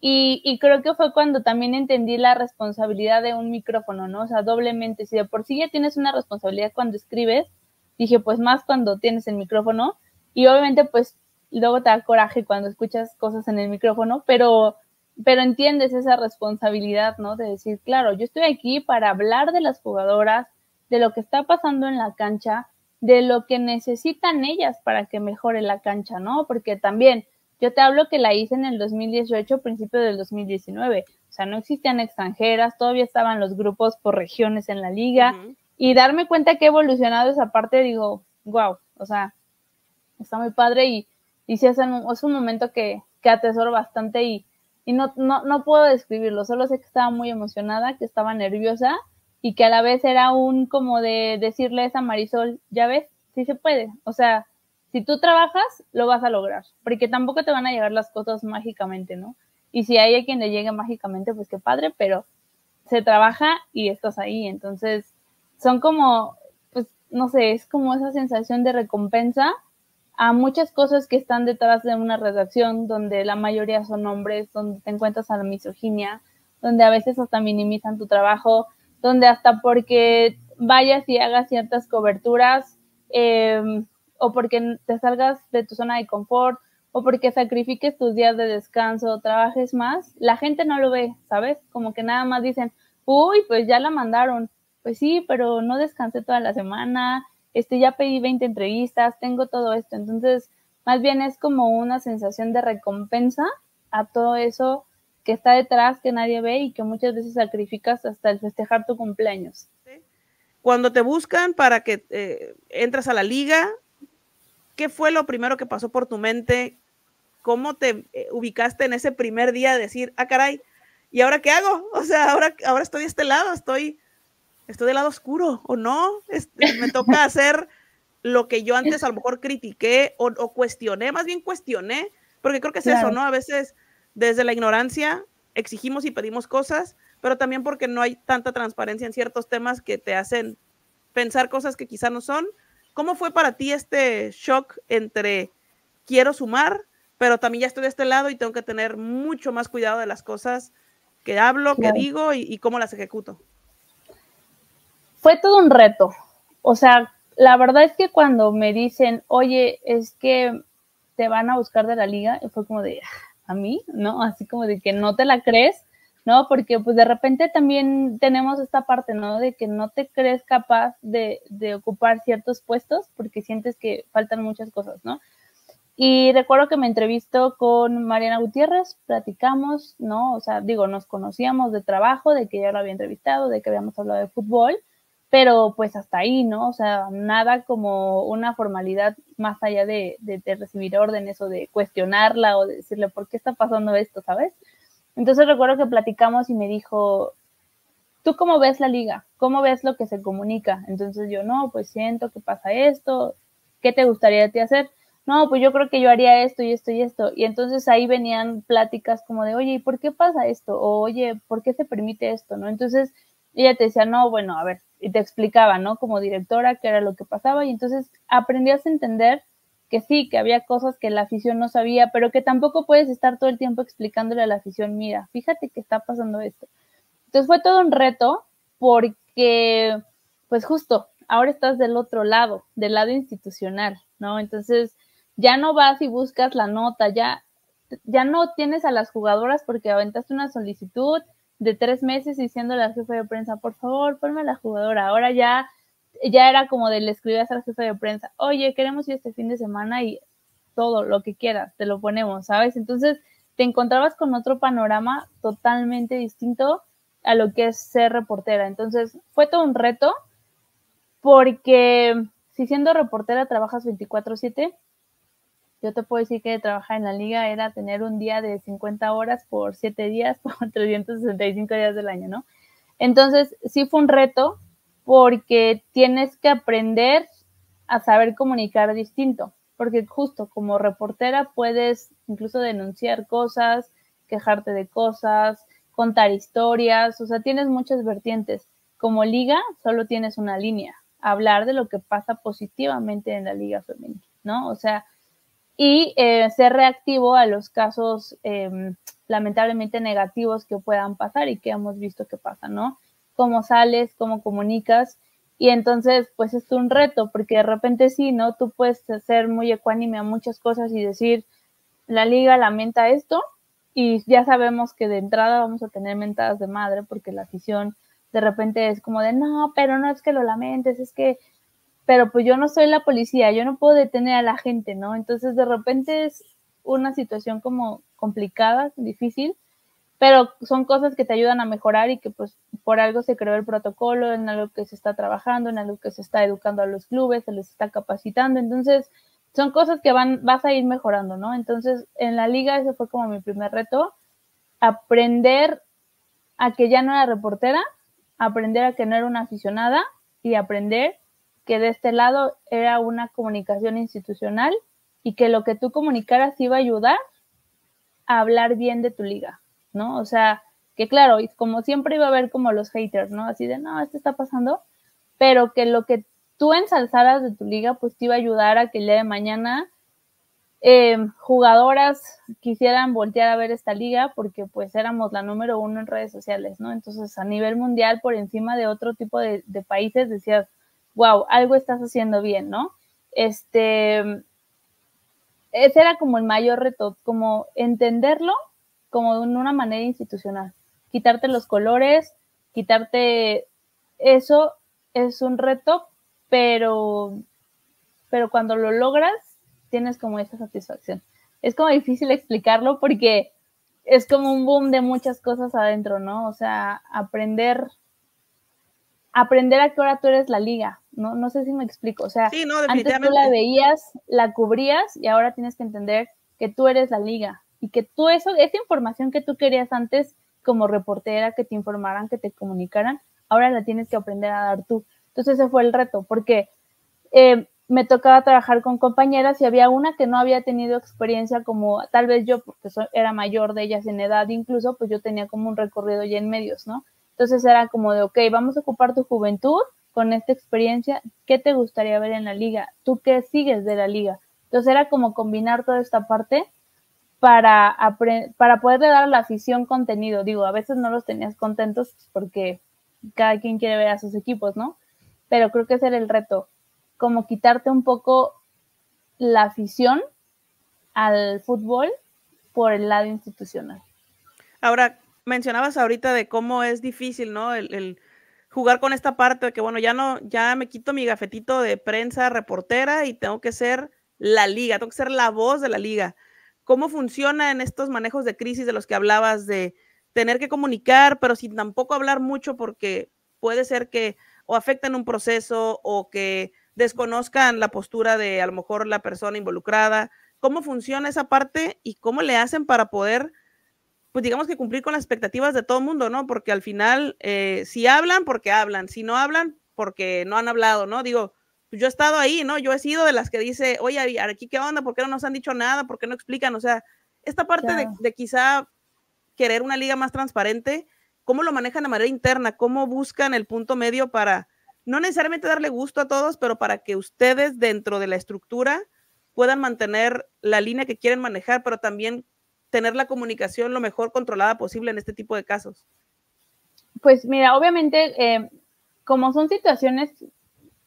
Speaker 2: y, y, creo que fue cuando también entendí la responsabilidad de un micrófono, ¿no? O sea, doblemente, si de por sí ya tienes una responsabilidad cuando escribes, dije, pues más cuando tienes el micrófono y obviamente pues luego te da coraje cuando escuchas cosas en el micrófono, pero, pero entiendes esa responsabilidad, ¿no? De decir, claro, yo estoy aquí para hablar de las jugadoras, de lo que está pasando en la cancha, de lo que necesitan ellas para que mejore la cancha, ¿no? Porque también yo te hablo que la hice en el 2018, principio del 2019. O sea, no existían extranjeras, todavía estaban los grupos por regiones en la liga y darme cuenta que he evolucionado esa parte, digo, wow, o sea, está muy padre y, y sí es un, es un momento que, que atesoro bastante y, y no, no, no puedo describirlo, solo sé que estaba muy emocionada, que estaba nerviosa y que a la vez era un como de decirle a Marisol, ya ves, sí se puede, o sea, si tú trabajas, lo vas a lograr, porque tampoco te van a llegar las cosas mágicamente, ¿no? Y si hay a quien le llegue mágicamente, pues qué padre, pero se trabaja y estás ahí, entonces son como, pues, no sé, es como esa sensación de recompensa a muchas cosas que están detrás de una redacción donde la mayoría son hombres, donde te encuentras a la misoginia, donde a veces hasta minimizan tu trabajo, donde hasta porque vayas y hagas ciertas coberturas em, o porque te salgas de tu zona de confort o porque sacrifiques tus días de descanso, trabajes más, la gente no lo ve, ¿sabes? Como que nada más dicen, uy, pues ya la mandaron, pues sí, pero no descansé toda la semana, este, ya pedí 20 entrevistas, tengo todo esto. Entonces, más bien es como una sensación de recompensa a todo eso que está detrás, que nadie ve y que muchas veces sacrificas hasta el festejar tu cumpleaños.
Speaker 1: Cuando te buscan para que eh, entras a la liga, ¿qué fue lo primero que pasó por tu mente? ¿Cómo te eh, ubicaste en ese primer día de decir, ah, caray, ¿y ahora qué hago? O sea, ahora, ahora estoy de este lado, estoy estoy del lado oscuro o no, me toca [laughs] hacer lo que yo antes a lo mejor critiqué o, cuestioné, más bien cuestioné, porque creo que es eso, ¿no? A veces desde la ignorancia exigimos y pedimos cosas, pero también porque no hay tanta transparencia en ciertos temas que te hacen pensar cosas que quizá no son. ¿Cómo fue para ti este shock entre quiero sumar, pero también ya estoy de este lado y tengo que tener mucho más cuidado de las cosas que hablo, que digo y cómo las ejecuto?
Speaker 2: Fue todo un reto. O sea, la verdad es que cuando me dicen, oye, es que te van a buscar de la liga, fue como de, a mí, ¿no? Así como de que no te la crees, ¿no? Porque pues de repente también tenemos esta parte, ¿no? De que no te crees capaz de, de ocupar ciertos puestos porque sientes que faltan muchas cosas, ¿no? Y recuerdo que me entrevistó con Mariana Gutiérrez, platicamos, ¿no? O sea, digo, nos conocíamos de trabajo, de que ya lo había entrevistado, de que habíamos hablado de fútbol, pero pues hasta ahí, ¿no? O sea, nada como una formalidad más allá de, de, recibir órdenes o de cuestionarla o de decirle, ¿por qué está pasando esto, sabes? Entonces recuerdo que platicamos y me dijo, ¿tú cómo ves la liga? ¿Cómo ves lo que se comunica? Entonces yo, no, pues siento que pasa esto, ¿qué te gustaría a ti hacer? No, pues yo creo que yo haría esto y esto y esto. Y entonces ahí venían pláticas como de, oye, ¿y por qué pasa esto? O oye, ¿por qué se permite esto? ¿No? Entonces ella te decía, no, bueno, a ver, y te explicaba, ¿no? Como directora, qué era lo que pasaba, y entonces aprendías a entender que sí, que había cosas que la afición no sabía, pero que tampoco puedes estar todo el tiempo explicándole a la afición, mira, fíjate que está pasando esto. Entonces fue todo un reto porque, pues justo, ahora estás del otro lado, del lado institucional, ¿no? Entonces ya no vas y buscas la nota, ya, ya no tienes a las jugadoras porque aventaste una solicitud, de tres meses diciéndole al jefe de prensa, por favor, ponme a la jugadora. Ahora ya, ya era como de le escribías al jefe de prensa, oye, queremos ir este fin de semana y todo lo que quieras, te lo ponemos, ¿sabes? Entonces te encontrabas con otro panorama totalmente distinto a lo que es ser reportera. Entonces fue todo un reto porque si siendo reportera trabajas 24/7, yo te puedo decir que trabajar en la liga era tener un día de 50 horas por 7 días, [laughs] por 365 días del año, ¿no? Entonces, sí fue un reto porque tienes que aprender a saber comunicar distinto, porque justo como reportera puedes incluso denunciar cosas, quejarte de cosas, contar historias, o sea, tienes muchas vertientes. Como liga, solo tienes una línea, hablar de lo que pasa positivamente en la liga femenina, ¿no? O sea, y eh, ser reactivo a los casos em, lamentablemente negativos que puedan pasar y que hemos visto que pasan, ¿no? Cómo sales, cómo comunicas. Y entonces, pues es un reto, porque de repente sí, ¿no? Tú puedes ser muy ecuánime a muchas cosas y decir, la liga lamenta esto, y ya sabemos que de entrada vamos a tener mentadas de madre, porque la afición de repente es como de, no, pero no es que lo lamentes, es que pero pues yo no soy la policía, yo no puedo detener a la gente, ¿no? Entonces de repente es una situación como complicada, difícil, pero son cosas que te ayudan a mejorar y que pues por algo se creó el protocolo, en algo que se está trabajando, en algo que se está educando a los clubes, se les está capacitando, entonces son cosas que van, vas a ir mejorando, ¿no? Entonces en la liga ese fue como mi primer reto, aprender a que ya no era reportera, aprender a que no era una aficionada y aprender que de este lado era una comunicación institucional y que lo que tú comunicaras iba a ayudar a hablar bien de tu liga, ¿no? O sea, que claro, como siempre iba a haber como los haters, ¿no? Así de, no, esto está pasando, pero que lo que tú ensalzaras de tu liga, pues te iba a ayudar a que el día de mañana eh, jugadoras quisieran voltear a ver esta liga porque pues éramos la número uno en redes sociales, ¿no? Entonces a nivel mundial, por encima de otro tipo de, de países, decías, wow, algo estás haciendo bien, ¿no? Este, ese era como el mayor reto, como entenderlo como de una manera institucional. Quitarte los colores, quitarte eso es un reto, pero, pero cuando lo logras, tienes como esa satisfacción. Es como difícil explicarlo porque es como un boom de muchas cosas adentro, ¿no? O sea, aprender aprender a qué hora tú eres la liga, ¿no? No sé si me explico. O sea, antes tú la veías, la cubrías y ahora tienes que entender que tú eres la liga y que tú eso, esa información que tú querías antes como reportera, que te informaran, que te comunicaran, ahora la tienes que aprender a dar tú. Entonces ese fue el reto, porque eh, me tocaba trabajar con compañeras y había una que no había tenido experiencia como tal vez yo, porque era mayor de ellas en edad incluso, pues yo tenía como un recorrido ya en medios, ¿no? Entonces era como de, ok, vamos a ocupar tu juventud con esta experiencia, ¿qué te gustaría ver en la liga? ¿Tú qué sigues de la liga? Entonces era como combinar toda esta parte para, para poderle dar la afición contenido. Digo, a veces no los tenías contentos porque cada quien quiere ver a sus equipos, ¿no? Pero creo que ese era el reto. como quitarte un poco la afición al fútbol por el lado institucional.
Speaker 1: Ahora, mencionabas ahorita de cómo es difícil, ¿no? El, jugar con esta parte de que, bueno, ya no, ya me quito mi gafetito de prensa reportera y tengo que ser la liga, tengo que ser la voz de la liga. ¿Cómo funciona en estos manejos de crisis de los que hablabas de tener que comunicar, pero sin tampoco hablar mucho porque puede ser que o afecten un proceso o que desconozcan la postura de a lo mejor la persona involucrada? ¿Cómo funciona esa parte y cómo le hacen para poder pues digamos que cumplir con las expectativas de todo el mundo, ¿no? Porque al final, eh, si hablan, porque hablan, si no hablan, porque no han hablado, ¿no? Digo, pues yo he estado ahí, ¿no? Yo he sido de las que dice, oye, aquí qué onda, ¿por qué no nos han dicho nada? ¿Por qué no explican? O sea, esta parte de, de, quizá querer una liga más transparente, ¿cómo lo manejan de manera interna? ¿Cómo buscan el punto medio para no necesariamente darle gusto a todos, pero para que ustedes dentro de la estructura puedan mantener la línea que quieren manejar, pero también tener la comunicación lo mejor controlada posible en este tipo de casos?
Speaker 2: Pues mira, obviamente, eh, como son situaciones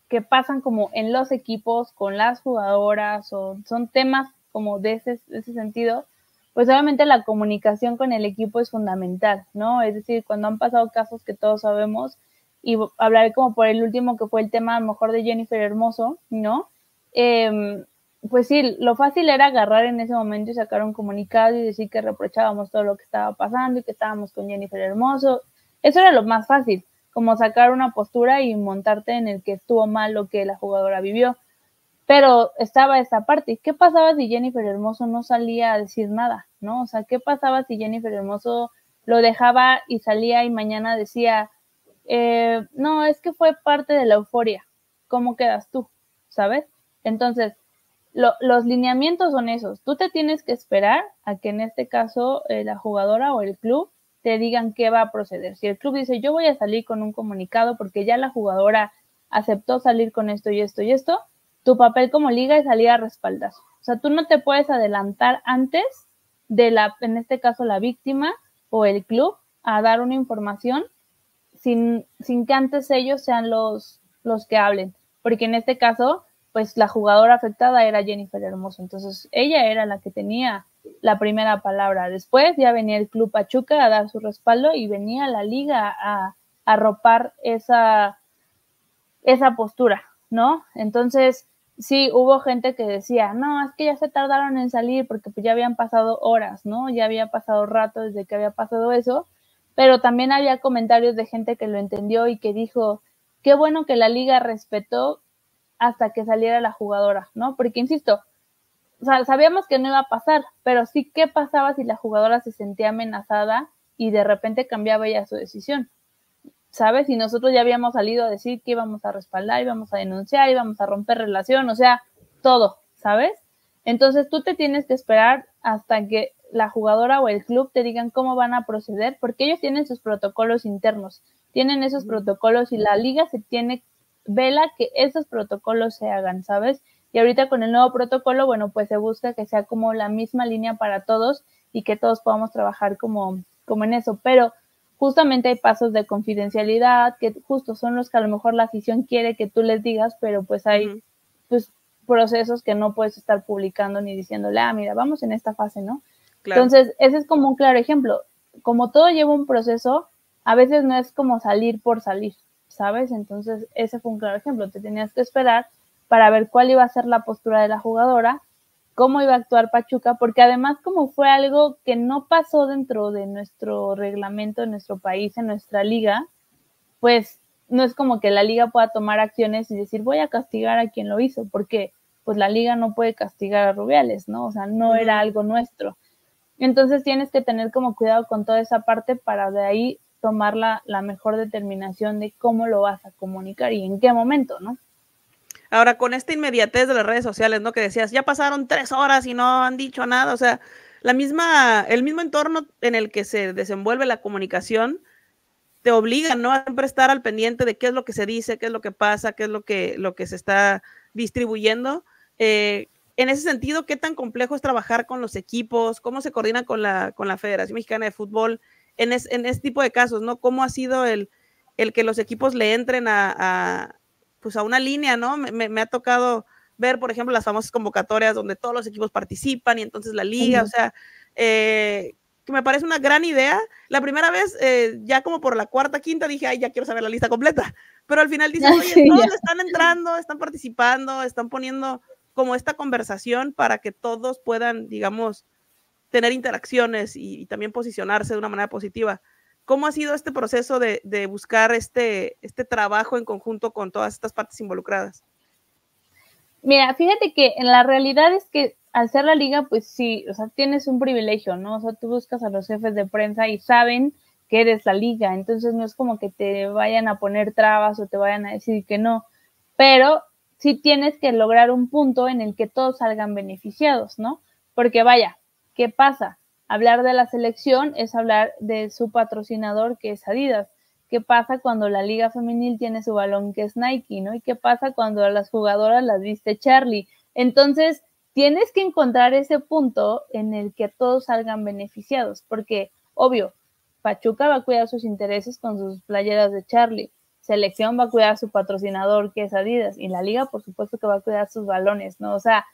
Speaker 2: que pasan como en los equipos con las jugadoras o son temas como de ese, ese sentido, pues obviamente la comunicación con el equipo es fundamental, ¿no? Es decir, cuando han pasado casos que todos sabemos, y hablaré como por el último que fue el tema a lo mejor de Jennifer Hermoso, ¿no? Eh, pues sí, lo fácil era agarrar en ese momento y sacar un comunicado y decir que reprochábamos todo lo que estaba pasando y que estábamos con Jennifer Hermoso. Eso era lo más fácil, como sacar una postura y montarte en el que estuvo mal lo que la jugadora vivió. Pero estaba esta parte. ¿Qué pasaba si Jennifer Hermoso no salía a decir nada? ¿No? O sea, ¿qué pasaba si Jennifer Hermoso lo dejaba y salía y mañana decía, eh, no, es que fue parte de la euforia. ¿Cómo quedas tú? ¿Sabes? Entonces, los lineamientos son esos. Tú te tienes que esperar a que en este caso eh, la jugadora o el club te digan qué va a proceder. Si el club dice yo voy a salir con un comunicado porque ya la jugadora aceptó salir con esto y esto y esto, tu papel como liga es salir a respaldar. O sea, tú no te puedes adelantar antes de la, en este caso, la víctima o el club a dar una información sin, sin que antes ellos sean los, los que hablen. Porque en este caso, pues la jugadora afectada era Jennifer Hermoso. Entonces ella era la que tenía la primera palabra. Después ya venía el Club Pachuca a dar su respaldo y venía la liga a arropar esa, esa postura, ¿no? Entonces, sí, hubo gente que decía, no, es que ya se tardaron en salir porque pues ya habían pasado horas, ¿no? Ya había pasado rato desde que había pasado eso, pero también había comentarios de gente que lo entendió y que dijo, qué bueno que la liga respetó hasta que saliera la jugadora, ¿no? Porque, insisto, sabíamos que no iba a pasar, pero sí, ¿qué pasaba si la jugadora se sentía amenazada y de repente cambiaba ella su decisión? ¿Sabes? Y nosotros ya habíamos salido a decir que íbamos a respaldar, íbamos a denunciar, íbamos a romper relación, o sea, todo, ¿sabes? Entonces tú te tienes que esperar hasta que la jugadora o el club te digan cómo van a proceder, porque ellos tienen sus protocolos internos, tienen esos protocolos y la liga se tiene vela que esos protocolos se hagan, ¿sabes? Y ahorita con el nuevo protocolo, bueno, pues se busca que sea como la misma línea para todos y que todos podamos trabajar como, como en eso. Pero justamente hay pasos de confidencialidad que justo son los que a lo mejor la afición quiere que tú les digas, pero pues hay pues procesos que no puedes estar publicando ni diciéndole, ah, mira, vamos en esta fase, ¿no? Entonces, ese es como un claro ejemplo. Como todo lleva un proceso, a veces no es como salir por salir, ¿sabes? Entonces, ese fue un claro ejemplo. Te tenías que esperar para ver cuál iba a ser la postura de la jugadora, cómo iba a actuar Pachuca, porque además como fue algo que no pasó dentro de nuestro reglamento, en nuestro país, en nuestra liga, pues no es como que la liga pueda tomar acciones y decir voy a castigar a quien lo hizo, porque pues la liga no puede castigar a Rubiales, ¿no? O sea, no era algo nuestro. Entonces tienes que tener como cuidado con toda esa parte para de ahí tomar la, mejor determinación de cómo lo vas a comunicar y en qué momento, ¿no?
Speaker 1: Ahora, con esta inmediatez de las redes sociales, ¿no? Que decías, ya pasaron tres horas y no han dicho nada, o sea, la misma, el mismo entorno en el que se desenvuelve la comunicación te obliga, ¿no? A siempre estar al pendiente de qué es lo que se dice, qué es lo que pasa, qué es lo que, lo que se está distribuyendo. Eh, en ese sentido, ¿qué tan complejo es trabajar con los equipos? ¿Cómo se coordina con la, con la Federación Mexicana de Fútbol? En, este tipo de casos, ¿no? ¿Cómo ha sido el, el que los equipos le entren a, pues a una línea, ¿no? Me, ha tocado ver, por ejemplo, las famosas convocatorias donde todos los equipos participan y entonces la liga, o sea, eh, que me parece una gran idea. La primera vez, eh, ya como por la cuarta, quinta, dije, ay, ya quiero saber la lista completa. Pero al final dicen, [laughs] oye, todos están entrando, están participando, están poniendo como esta conversación para que todos puedan, digamos, tener interacciones y, también posicionarse de una manera positiva. ¿Cómo ha sido este proceso de, de, buscar este, este trabajo en conjunto con todas estas partes involucradas?
Speaker 2: Mira, fíjate que en la realidad es que al ser la liga, pues sí, o sea, tienes un privilegio, ¿no? O sea, tú buscas a los jefes de prensa y saben que eres la liga, entonces no es como que te vayan a poner trabas o te vayan a decir que no, pero sí tienes que lograr un punto en el que todos salgan beneficiados, ¿no? Porque vaya, ¿qué pasa? Hablar de la selección es hablar de su patrocinador que es Adidas. ¿Qué pasa cuando la liga femenil tiene su balón que es Nike, ¿no? ¿Y qué pasa cuando a las jugadoras las viste Charlie? Entonces, tienes que encontrar ese punto en el que todos salgan beneficiados, porque, obvio, Pachuca va a cuidar sus intereses con sus playeras de Charlie, Selección va a cuidar su patrocinador, que es Adidas, y la liga, por supuesto, que va a cuidar sus balones, ¿no? O sea,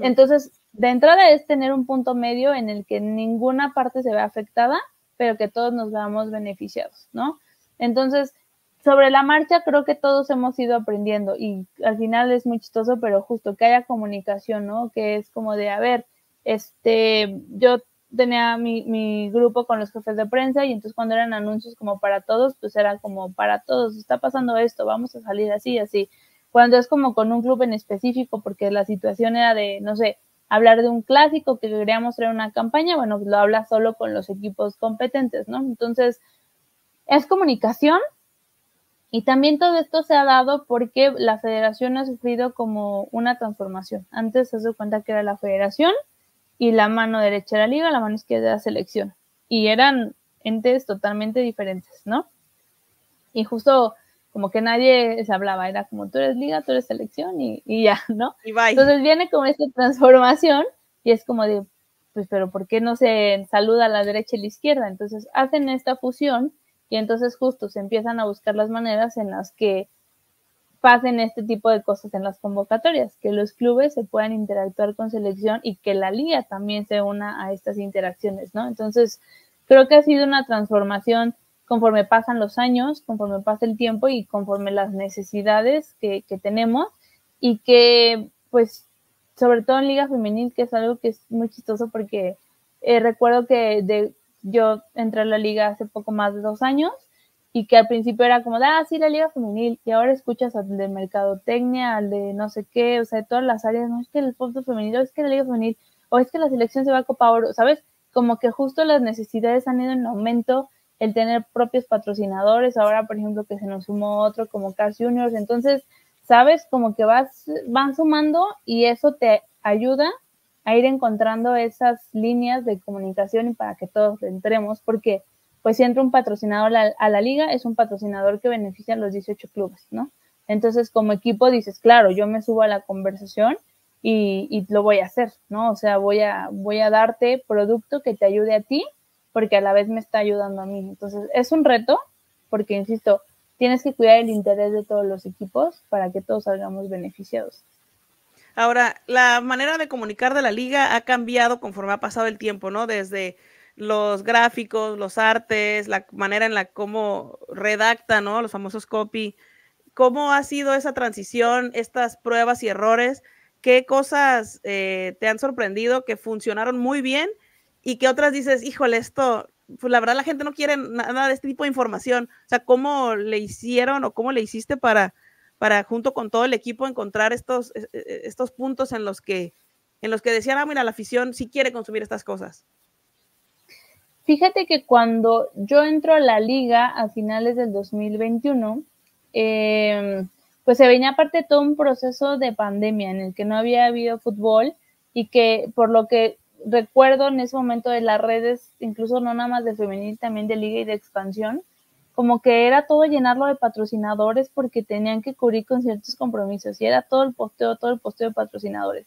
Speaker 2: entonces, de entrada es tener un punto medio en el que ninguna parte se vea afectada, pero que todos nos veamos beneficiados, ¿no? Entonces, sobre la marcha creo que todos hemos ido aprendiendo y al final es muy chistoso, pero justo que haya comunicación, ¿no? Que es como de, a ver, este, yo tenía mi, mi grupo con los jefes de prensa y entonces cuando eran anuncios como para todos, pues era como para todos, está pasando esto, vamos a salir así, así. Cuando es como con un club en específico, porque la situación era de, no sé, hablar de un clásico que queríamos traer una campaña, bueno, lo habla solo con los equipos competentes, ¿no? Entonces, es comunicación, y también todo esto se ha dado porque la federación ha sufrido como una transformación. Antes se hace cuenta que era la federación y la mano derecha era la liga, la mano izquierda era la selección. Y eran entes totalmente diferentes, ¿no? Y justo como que nadie se hablaba, era como tú eres liga, tú eres selección y, ya, [laughs] ¿no?
Speaker 1: Y bye.
Speaker 2: Entonces viene como esta transformación y es como de, pues, pero ¿por qué no se saluda a la derecha y la izquierda? Entonces hacen esta fusión y entonces justo se empiezan a buscar las maneras en las que pasen este tipo de cosas en las convocatorias, que los clubes se puedan interactuar con selección y que la liga también se una a estas interacciones, ¿no? Entonces, creo que ha sido una transformación conforme pasan los años, conforme pasa el tiempo y conforme las necesidades que, tenemos y que, pues, sobre todo en Liga Femenil, que es algo que es muy chistoso porque eh, recuerdo que de yo entré a la liga hace poco más de dos años y que al principio era como ah, sí, la liga femenil, y ahora escuchas al de mercadotecnia, al de no sé qué, o sea, de todas las áreas, no es que el fútbol femenil, es que la liga femenil, o es que la selección se va a Copa Oro, ¿sabes? Como que justo las necesidades han ido en aumento, el tener propios patrocinadores, ahora, por ejemplo, que se nos sumó otro como Cars Juniors, entonces, ¿sabes? Como que vas, van sumando y eso te ayuda a ir encontrando esas líneas de comunicación y para que todos entremos, porque pues si entra un patrocinador a la, liga, es un patrocinador que beneficia a los 18 clubes, ¿no? Entonces, como equipo dices, claro, yo me subo a la conversación y, y, lo voy a hacer, ¿no? O sea, voy a, voy a darte producto que te ayude a ti, porque a la vez me está ayudando a mí. Entonces, es un reto, porque, insisto, tienes que cuidar el interés de todos los equipos para que todos salgamos beneficiados.
Speaker 1: Ahora, la manera de comunicar de la liga ha cambiado conforme ha pasado el tiempo, ¿no? Desde los gráficos, los artes, la manera en la cómo redacta, ¿no? Los famosos copy. ¿Cómo ha sido esa transición, estas pruebas y errores? ¿Qué cosas eh, te han sorprendido que funcionaron muy bien y qué otras dices, híjole, esto, pues la verdad la gente no quiere nada de este tipo de información? O sea, ¿cómo le hicieron o cómo le hiciste para para junto con todo el equipo encontrar estos, e, e, estos puntos en los que en los que decían, ah, mira, la afición sí quiere consumir estas cosas.
Speaker 2: Fíjate que cuando yo entro a la liga a finales del 2021, em, pues se venía aparte todo un proceso de pandemia en el que no había habido fútbol y que por lo que recuerdo en ese momento de las redes, incluso no nada más de femenil, también de liga y de expansión, como que era todo llenarlo de patrocinadores porque tenían que cubrir con ciertos compromisos y era todo el posteo, todo el posteo de patrocinadores.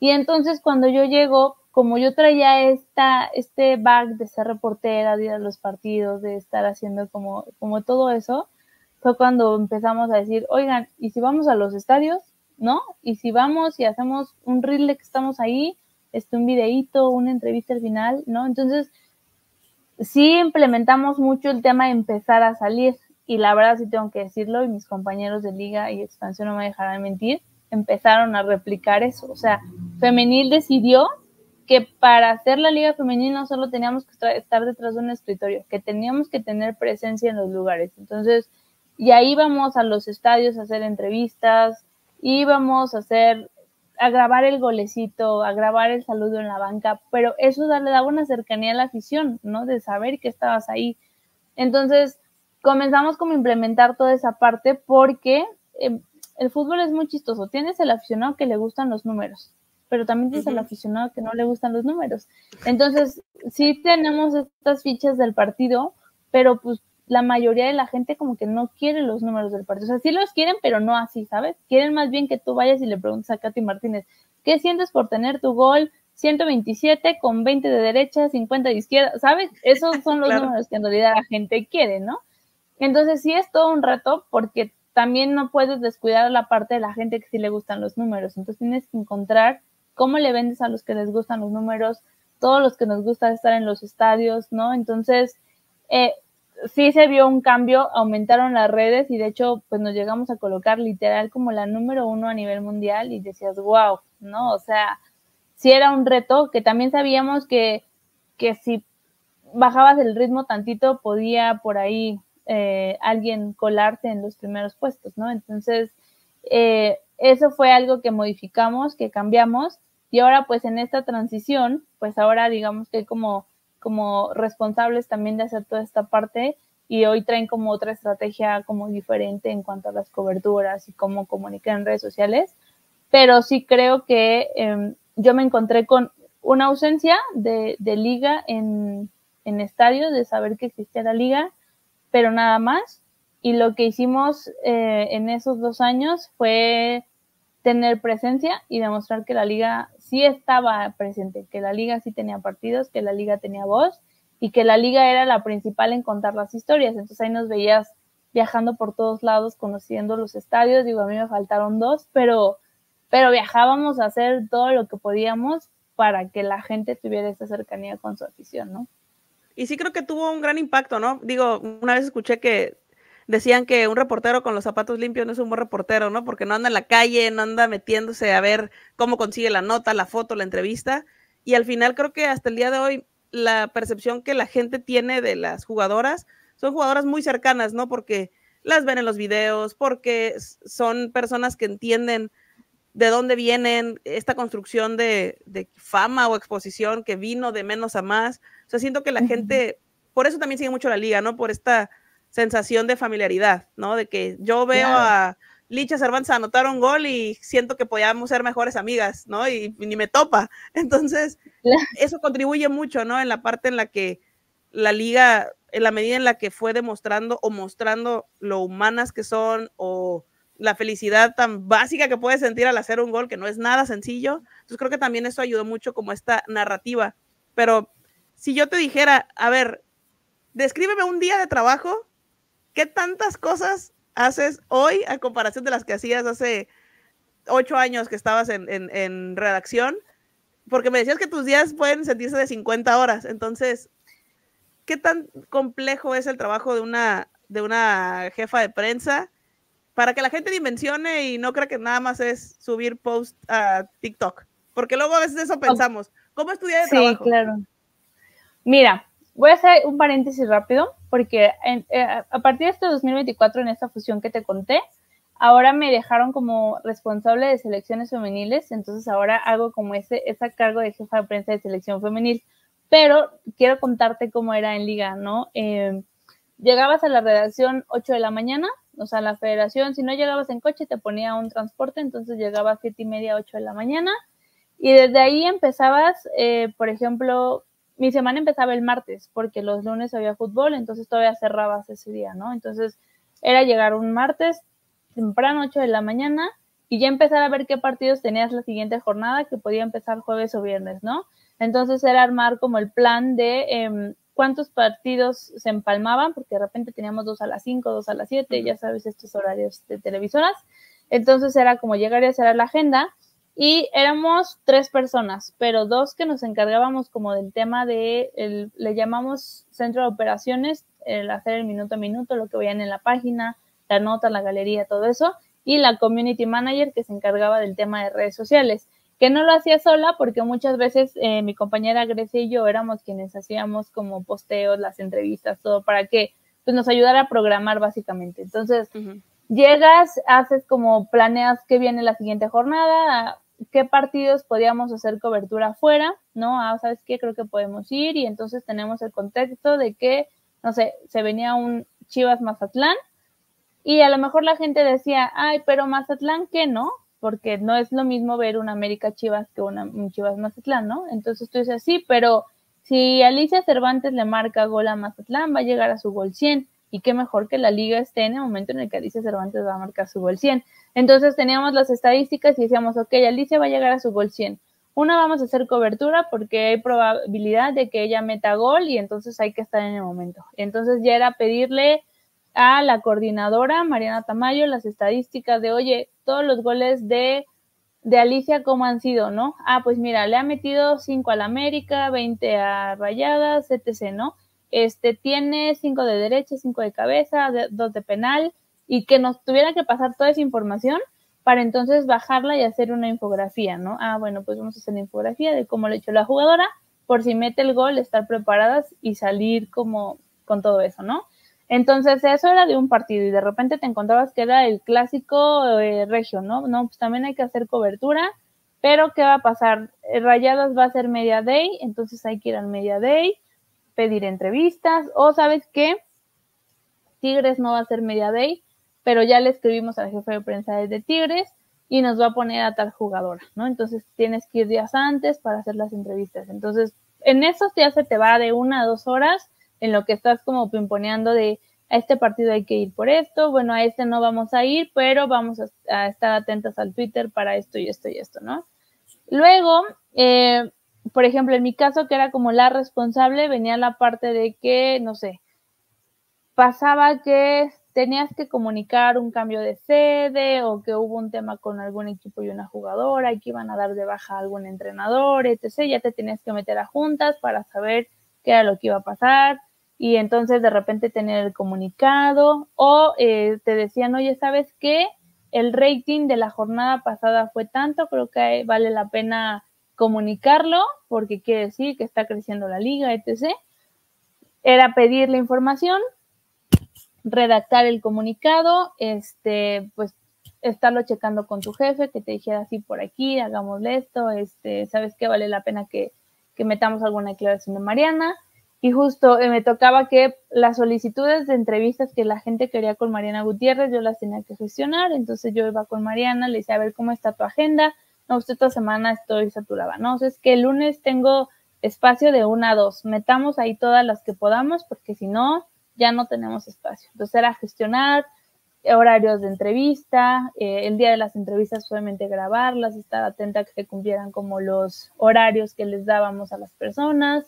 Speaker 2: Y entonces cuando yo llego, como yo traía esta, este bag de ser reportera, de ir a los partidos, de estar haciendo como, como todo eso, fue cuando empezamos a decir, oigan, ¿y si vamos a los estadios? ¿No? Y si vamos y hacemos un reel que estamos ahí, este, un videíto, una entrevista al final, ¿no? Entonces, sí implementamos mucho el tema de empezar a salir, y la verdad sí tengo que decirlo, y mis compañeros de liga y expansión no me dejarán mentir, empezaron a replicar eso. O sea, Femenil decidió que para hacer la liga femenil no solo teníamos que estar detrás de un escritorio, que teníamos que tener presencia en los lugares. Entonces, y ahí íbamos a los estadios a hacer entrevistas, íbamos a hacer, a grabar el golecito, a grabar el saludo en la banca, pero eso le daba una cercanía a la afición, ¿no? De saber que estabas ahí. Entonces, comenzamos como a implementar toda esa parte porque eh, el fútbol es muy chistoso. Tienes el aficionado que le gustan los números, pero también tienes el aficionado que no le gustan los números. Entonces, sí tenemos estas fichas del partido, pero pues la mayoría de la gente como que no quiere los números del partido. O sea, sí los quieren, pero no así, ¿sabes? Quieren más bien que tú vayas y le preguntes a Katy Martínez, ¿qué sientes por tener tu gol 127 con 20 de derecha, 50 de izquierda? ¿Sabes? Esos [laughs] son los números que en realidad la gente quiere, ¿no? Entonces sí es todo un reto porque también no puedes descuidar la parte de la gente que sí le gustan los números. Entonces tienes que encontrar cómo le vendes a los que les gustan los números, todos los que nos gusta estar en los estadios, ¿no? Entonces, eh, sí se vio un cambio, aumentaron las redes y de hecho, pues nos llegamos a colocar literal como la número uno a nivel mundial y decías, wow, ¿no? O sea, sí era un reto que también sabíamos que, que si bajabas el ritmo tantito podía por ahí eh, alguien colarse en los primeros puestos, ¿no? Entonces, eh, eso fue algo que modificamos, que cambiamos, y ahora pues en esta transición, pues ahora digamos que como, como responsables también de hacer toda esta parte, y hoy traen como otra estrategia como diferente en cuanto a las coberturas y cómo comunicar en redes sociales, pero sí creo que em, yo me encontré con una ausencia de, de liga en, en estadios, de saber que existía la liga, pero nada más. Y lo que hicimos eh, en esos dos años fue tener presencia y demostrar que la liga sí estaba presente, que la liga sí tenía partidos, que la liga tenía voz y que la liga era la principal en contar las historias. Entonces ahí nos veías viajando por todos lados, conociendo los estadios. Digo, a mí me faltaron dos, pero, pero viajábamos a hacer todo lo que podíamos para que la gente tuviera esa cercanía con su afición, ¿no?
Speaker 1: Y sí creo que tuvo un gran impacto, ¿no? Digo, una vez escuché que decían que un reportero con los zapatos limpios no es un buen reportero, ¿no? Porque no anda en la calle, no anda metiéndose a ver cómo consigue la nota, la foto, la entrevista. Y al final creo que hasta el día de hoy la percepción que la gente tiene de las jugadoras son jugadoras muy cercanas, ¿no? Porque las ven en los videos, porque son personas que entienden de dónde vienen esta construcción de, de fama o exposición que vino de menos a más. O sea, siento que la gente, por eso también sigue mucho la liga, ¿no? Por esta sensación de familiaridad, ¿no? De que yo veo a Licha Cervantes anotar un gol y siento que podíamos ser mejores amigas, ¿no? Y, ni me topa. [laughs] Entonces, eso contribuye mucho, ¿no? En la parte en la que la liga, en la medida en la que fue demostrando o mostrando lo humanas que son o la felicidad tan básica que puedes sentir al hacer un gol, que no es nada sencillo. Entonces creo que también eso ayudó mucho como esta narrativa. Pero si yo te dijera, a ver, descríbeme un día de trabajo, ¿qué tantas cosas haces hoy a comparación de las que hacías hace ocho años que estabas en, redacción? Porque me decías que tus días pueden sentirse de 50 horas, entonces, ¿qué tan complejo es el trabajo de una, de una jefa de prensa? Para que la gente dimensione y no crea que nada más es subir post a TikTok. Porque luego a veces eso pensamos. ¿Cómo estudiar de trabajo?
Speaker 2: Sí, claro. Mira, voy a hacer un paréntesis rápido, porque eh, a partir de este 2024, en esta fusión que te conté, ahora me dejaron como responsable de selecciones femeniles, entonces ahora hago como ese, ese cargo de jefa de prensa de selección femenil. Pero quiero contarte cómo era en liga, ¿no? Em, llegabas a la redacción 8 de la mañana, o sea, la federación, si no llegabas en coche, te ponía un transporte, entonces llegabas a 7 y media, 8 de la mañana, y desde ahí empezabas, eh, por ejemplo, mi semana empezaba el martes, porque los lunes había fútbol, entonces todavía cerrabas ese día, ¿no? Entonces era llegar un martes temprano, 8 de la mañana, y ya empezar a ver qué partidos tenías la siguiente jornada, que podía empezar jueves o viernes, ¿no? Entonces era armar como el plan de, em, cuántos partidos se empalmaban, porque de repente teníamos dos a las cinco, dos a las siete, ya sabes, estos horarios de televisoras. Entonces era como llegar y hacer la agenda y éramos tres personas, pero dos que nos encargábamos como del tema de, el, le llamamos centro de operaciones, el hacer el minuto a minuto, lo que veían en la página, la nota, la galería, todo eso, y la community manager que se encargaba del tema de redes sociales, que no lo hacía sola porque muchas veces eh, mi compañera Grecia y yo éramos quienes hacíamos como posteos, las entrevistas, todo para que pues, nos ayudara a programar básicamente. Entonces, llegas, haces como planeas qué viene la siguiente jornada, qué partidos podíamos hacer cobertura afuera, ¿no? Ah, ¿sabes qué? Creo que podemos ir y entonces tenemos el contexto de que, no sé, se venía un Chivas Mazatlán y a lo mejor la gente decía, ay, pero Mazatlán, ¿qué no? Porque no es lo mismo ver un América Chivas que un Chivas Mazatlán, ¿no? Entonces tú dices, sí, pero si Alicia Cervantes le marca gol a Mazatlán, va a llegar a su gol 100 y qué mejor que la liga esté en el momento en el que Alicia Cervantes va a marcar su gol 100. Entonces teníamos las estadísticas y decíamos, ok, Alicia va a llegar a su gol 100. Una vamos a hacer cobertura porque hay probabilidad de que ella meta gol y entonces hay que estar en el momento. Entonces ya era pedirle a la coordinadora, Mariana Tamayo, las estadísticas de, oye, todos los goles de, de Alicia, ¿cómo han sido, no? Ah, pues mira, le ha metido 5 la América, 20 a Rayadas, etc., ¿no? este, tiene cinco de derecha, cinco de cabeza, dos de penal, y que nos tuviera que pasar toda esa información para entonces bajarla y hacer una infografía, ¿no? Ah, bueno, pues vamos a hacer la infografía de cómo lo hecho la jugadora, por si mete el gol, estar preparadas y salir como con todo eso, ¿no? Entonces, eso era de un partido y de repente te encontrabas que era el clásico eh, regio, ¿no? No, pues también hay que hacer cobertura, pero ¿qué va a pasar? Rayadas va a ser media day, entonces hay que ir al media day pedir entrevistas o sabes qué, Tigres no va a ser media day, pero ya le escribimos al jefe de prensa de Tigres y nos va a poner a tal jugadora, ¿no? Entonces tienes que ir días antes para hacer las entrevistas. Entonces, en esos días se te va de una a dos horas en lo que estás como pimponeando de a este partido hay que ir por esto, bueno, a este no vamos a ir, pero vamos a, estar atentas al Twitter para esto y esto y esto, ¿no? Luego, eh, por ejemplo, en mi caso, que era como la responsable, venía la parte de que, no sé, pasaba que tenías que comunicar un cambio de sede o que hubo un tema con algún equipo y una jugadora y que iban a dar de baja a algún entrenador, etc. Ya te tenías que meter a juntas para saber qué era lo que iba a pasar y entonces de repente tener el comunicado o eh, te decían, oye, ¿sabes qué? El rating de la jornada pasada fue tanto, creo que vale la pena comunicarlo, porque quiere decir que está creciendo la liga, etc. Era pedir la información, redactar el comunicado, este, pues estarlo checando con tu jefe, que te dijera así por aquí, hagámosle esto, este, sabes que vale la pena que, que, metamos alguna declaración de Mariana. Y justo eh, me tocaba que las solicitudes de entrevistas que la gente quería con Mariana Gutiérrez, yo las tenía que gestionar, entonces yo iba con Mariana, le decía, a ver cómo está tu agenda, no, usted esta semana estoy saturada, ¿no? O es que el lunes tengo espacio de una a dos, metamos ahí todas las que podamos, porque si no, ya no tenemos espacio. Entonces era gestionar horarios de entrevista, eh, el día de las entrevistas solamente grabarlas, estar atenta a que cumplieran como los horarios que les dábamos a las personas.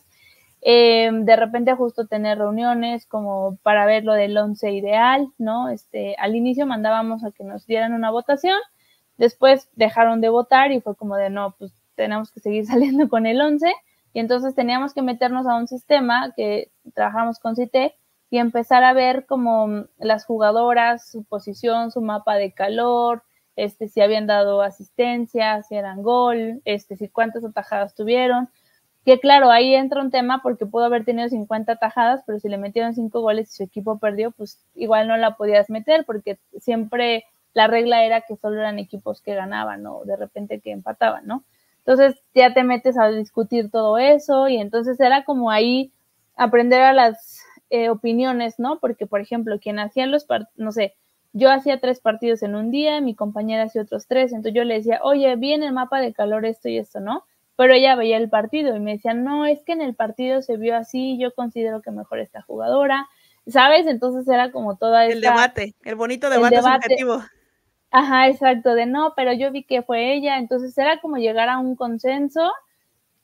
Speaker 2: Eh, de repente justo tener reuniones como para ver lo del once ideal, ¿no? Este, al inicio mandábamos a que nos dieran una votación Después dejaron de votar y fue como de, no, pues tenemos que seguir [laughs] saliendo con el 11 y entonces teníamos que meternos a un sistema que trabajamos con CITE y empezar a ver como las jugadoras, su posición, su mapa de calor, este, si habían dado asistencia, si eran gol, este, si cuántas atajadas tuvieron. Que claro, ahí entra un tema porque pudo haber tenido 50 atajadas, pero si le metieron 5 goles y su equipo perdió, pues igual no la podías meter porque siempre la regla era que solo eran equipos que ganaban o de repente que empataban, ¿no? Entonces ya te metes a discutir todo eso y entonces era como ahí aprender a las eh, opiniones, ¿no? Porque, por ejemplo, quien hacía los partidos, no sé, yo hacía tres partidos en un día, mi compañera hacía otros tres, entonces yo le decía, oye, vi en el mapa de calor esto y esto, ¿no? Pero ella veía el partido y me decía, no, es que en el partido se vio así, yo considero que mejor esta jugadora, ¿sabes? Entonces era como toda
Speaker 1: El debate, el bonito debate, el debate subjetivo.
Speaker 2: Ajá, exacto, de no, pero yo vi que fue ella, entonces era como llegar a un consenso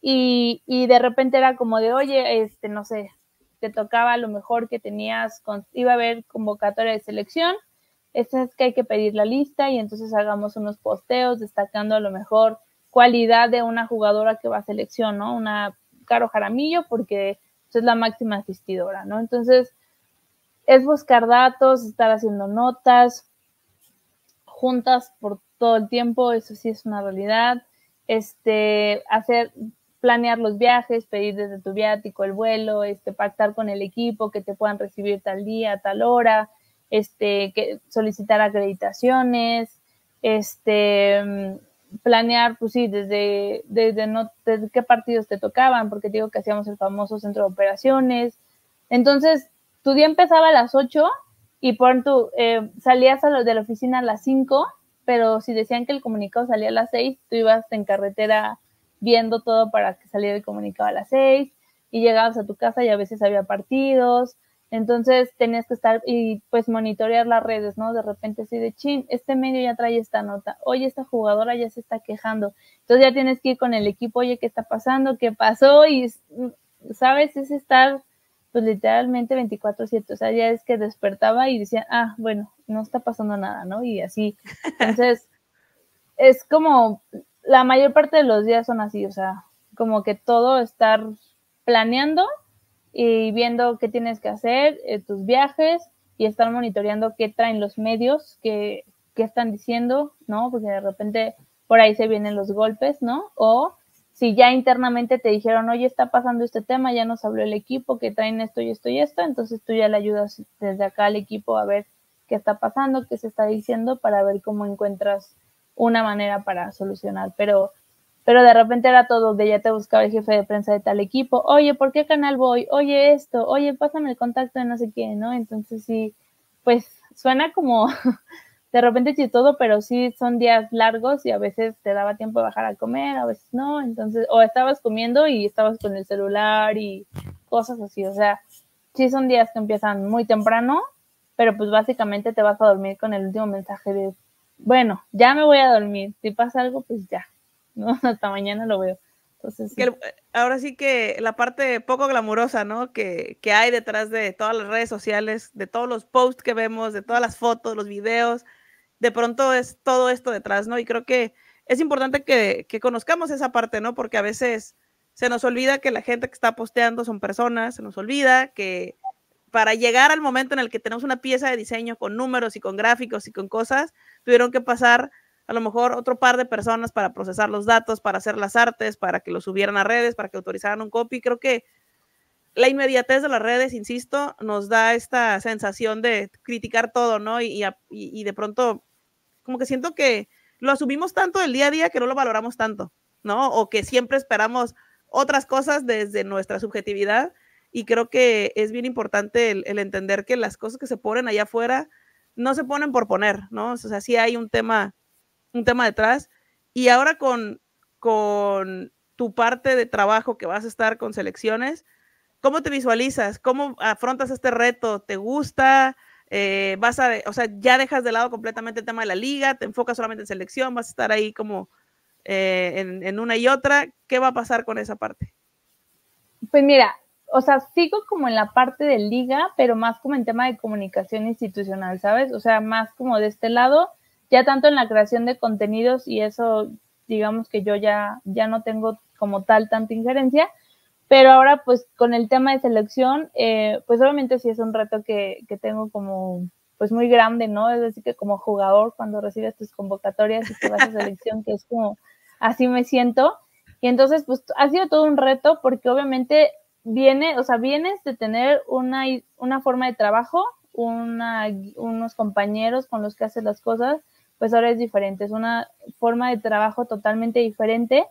Speaker 2: y, y de repente era como de, oye, este, no sé, te tocaba lo mejor que tenías, iba a haber convocatoria de selección, esta es que hay que pedir la lista y entonces hagamos unos posteos destacando a lo mejor cualidad de una jugadora que va a selección, ¿no? Una Caro Jaramillo porque es la máxima asistidora, ¿no? Entonces, es buscar datos, estar haciendo notas juntas por todo el tiempo, eso sí es una realidad. Este, hacer, planear los viajes, pedir desde tu viático el vuelo, este, pactar con el equipo que te puedan recibir tal día, tal hora, este, que, solicitar acreditaciones, este, planear, pues sí, desde, desde, no, desde qué partidos te tocaban, porque digo que hacíamos el famoso centro de operaciones. Entonces, tu día empezaba a las 8 y por tu, eh, salías a de la oficina a las 5, pero si decían que el comunicado salía a las 6, tú ibas en carretera viendo todo para que saliera el comunicado a las 6 y llegabas a tu casa y a veces había partidos entonces tenías que estar y pues monitorear las redes, ¿no? De repente así de chin, este medio ya trae esta nota, oye, esta jugadora ya se está quejando. Entonces ya tienes que ir con el equipo, oye, ¿qué está pasando? ¿Qué pasó? Y, ¿sabes? Es estar pues literalmente 24/7, o sea, ya es que despertaba y decía, ah, bueno, no está pasando nada, ¿no? Y así. [laughs] Entonces, es como, la mayor parte de los días son así, o sea, como que todo estar planeando y viendo qué tienes que hacer, eh, tus viajes y estar monitoreando qué traen los medios, qué, qué están diciendo, ¿no? Porque de repente por ahí se vienen los golpes, ¿no? O si ya internamente te dijeron, oye, está pasando este tema, ya nos habló el equipo, que traen esto y esto y esto, entonces tú ya le ayudas desde acá al equipo a ver qué está pasando, qué se está diciendo, para ver cómo encuentras una manera para solucionar. Pero pero de repente era todo de ya te buscaba el jefe de prensa de tal equipo, oye, ¿por qué canal voy? Oye, esto, oye, pásame el contacto de no sé quién, ¿no? Entonces sí, pues suena como [laughs] de repente todo, pero sí son días largos y a veces te daba tiempo de bajar a comer, a veces no, entonces, o estabas comiendo y estabas con el celular y cosas así, o sea, sí son días que empiezan muy temprano, pero pues básicamente te vas a dormir con el último mensaje de, bueno, ya me voy a dormir, si pasa algo, pues ya, ¿no? [laughs] Hasta mañana lo veo. Entonces,
Speaker 1: ahora sí que la parte poco glamurosa, ¿no? Que, que, hay detrás de todas las redes sociales, de todos los posts que vemos, de todas las fotos, los videos, de pronto es todo esto detrás, ¿no? Y creo que es importante que, que conozcamos esa parte, ¿no? Porque a veces se nos olvida que la gente que está posteando son personas, se nos olvida que para llegar al momento en el que tenemos una pieza de diseño con números y con gráficos y con cosas, tuvieron que pasar a lo mejor otro par de personas para procesar los datos, para hacer las artes, para que lo subieran a redes, para que autorizaran un copy. Creo que la inmediatez de las redes, insisto, nos da esta sensación de criticar todo, ¿no? Y, y, de pronto, como que siento que lo asumimos tanto el día a día que no lo valoramos tanto, ¿no? O que siempre esperamos otras cosas desde nuestra subjetividad. Y creo que es bien importante el, el entender que las cosas que se ponen allá afuera no se ponen por poner, ¿no? O sea, sí hay un tema un tema detrás. Y ahora con, con tu parte de trabajo que vas a estar con selecciones, ¿cómo te visualizas? ¿Cómo afrontas este reto? ¿Te gusta? Eh, vas a, o sea, ya dejas de lado completamente el tema de la liga, te enfocas solamente en selección, vas a estar ahí como eh, en, en, una y otra. ¿Qué va a pasar con esa parte?
Speaker 2: Pues mira, o sea, sigo como en la parte de liga, pero más como en tema de comunicación institucional, ¿sabes? O sea, más como de este lado ya tanto en la creación de contenidos y eso, digamos que yo ya, ya no tengo como tal tanta injerencia, pero ahora pues con el tema de selección, eh, pues obviamente sí es un reto que, que tengo como pues muy grande, ¿no? Es decir, que como jugador cuando recibes tus convocatorias y te vas a selección, que es como así me siento. Y entonces, pues ha sido todo un reto porque obviamente viene, o sea, vienes de tener una, una forma de trabajo, una, unos compañeros con los que haces las cosas, pues ahora es diferente, es una forma de trabajo totalmente diferente.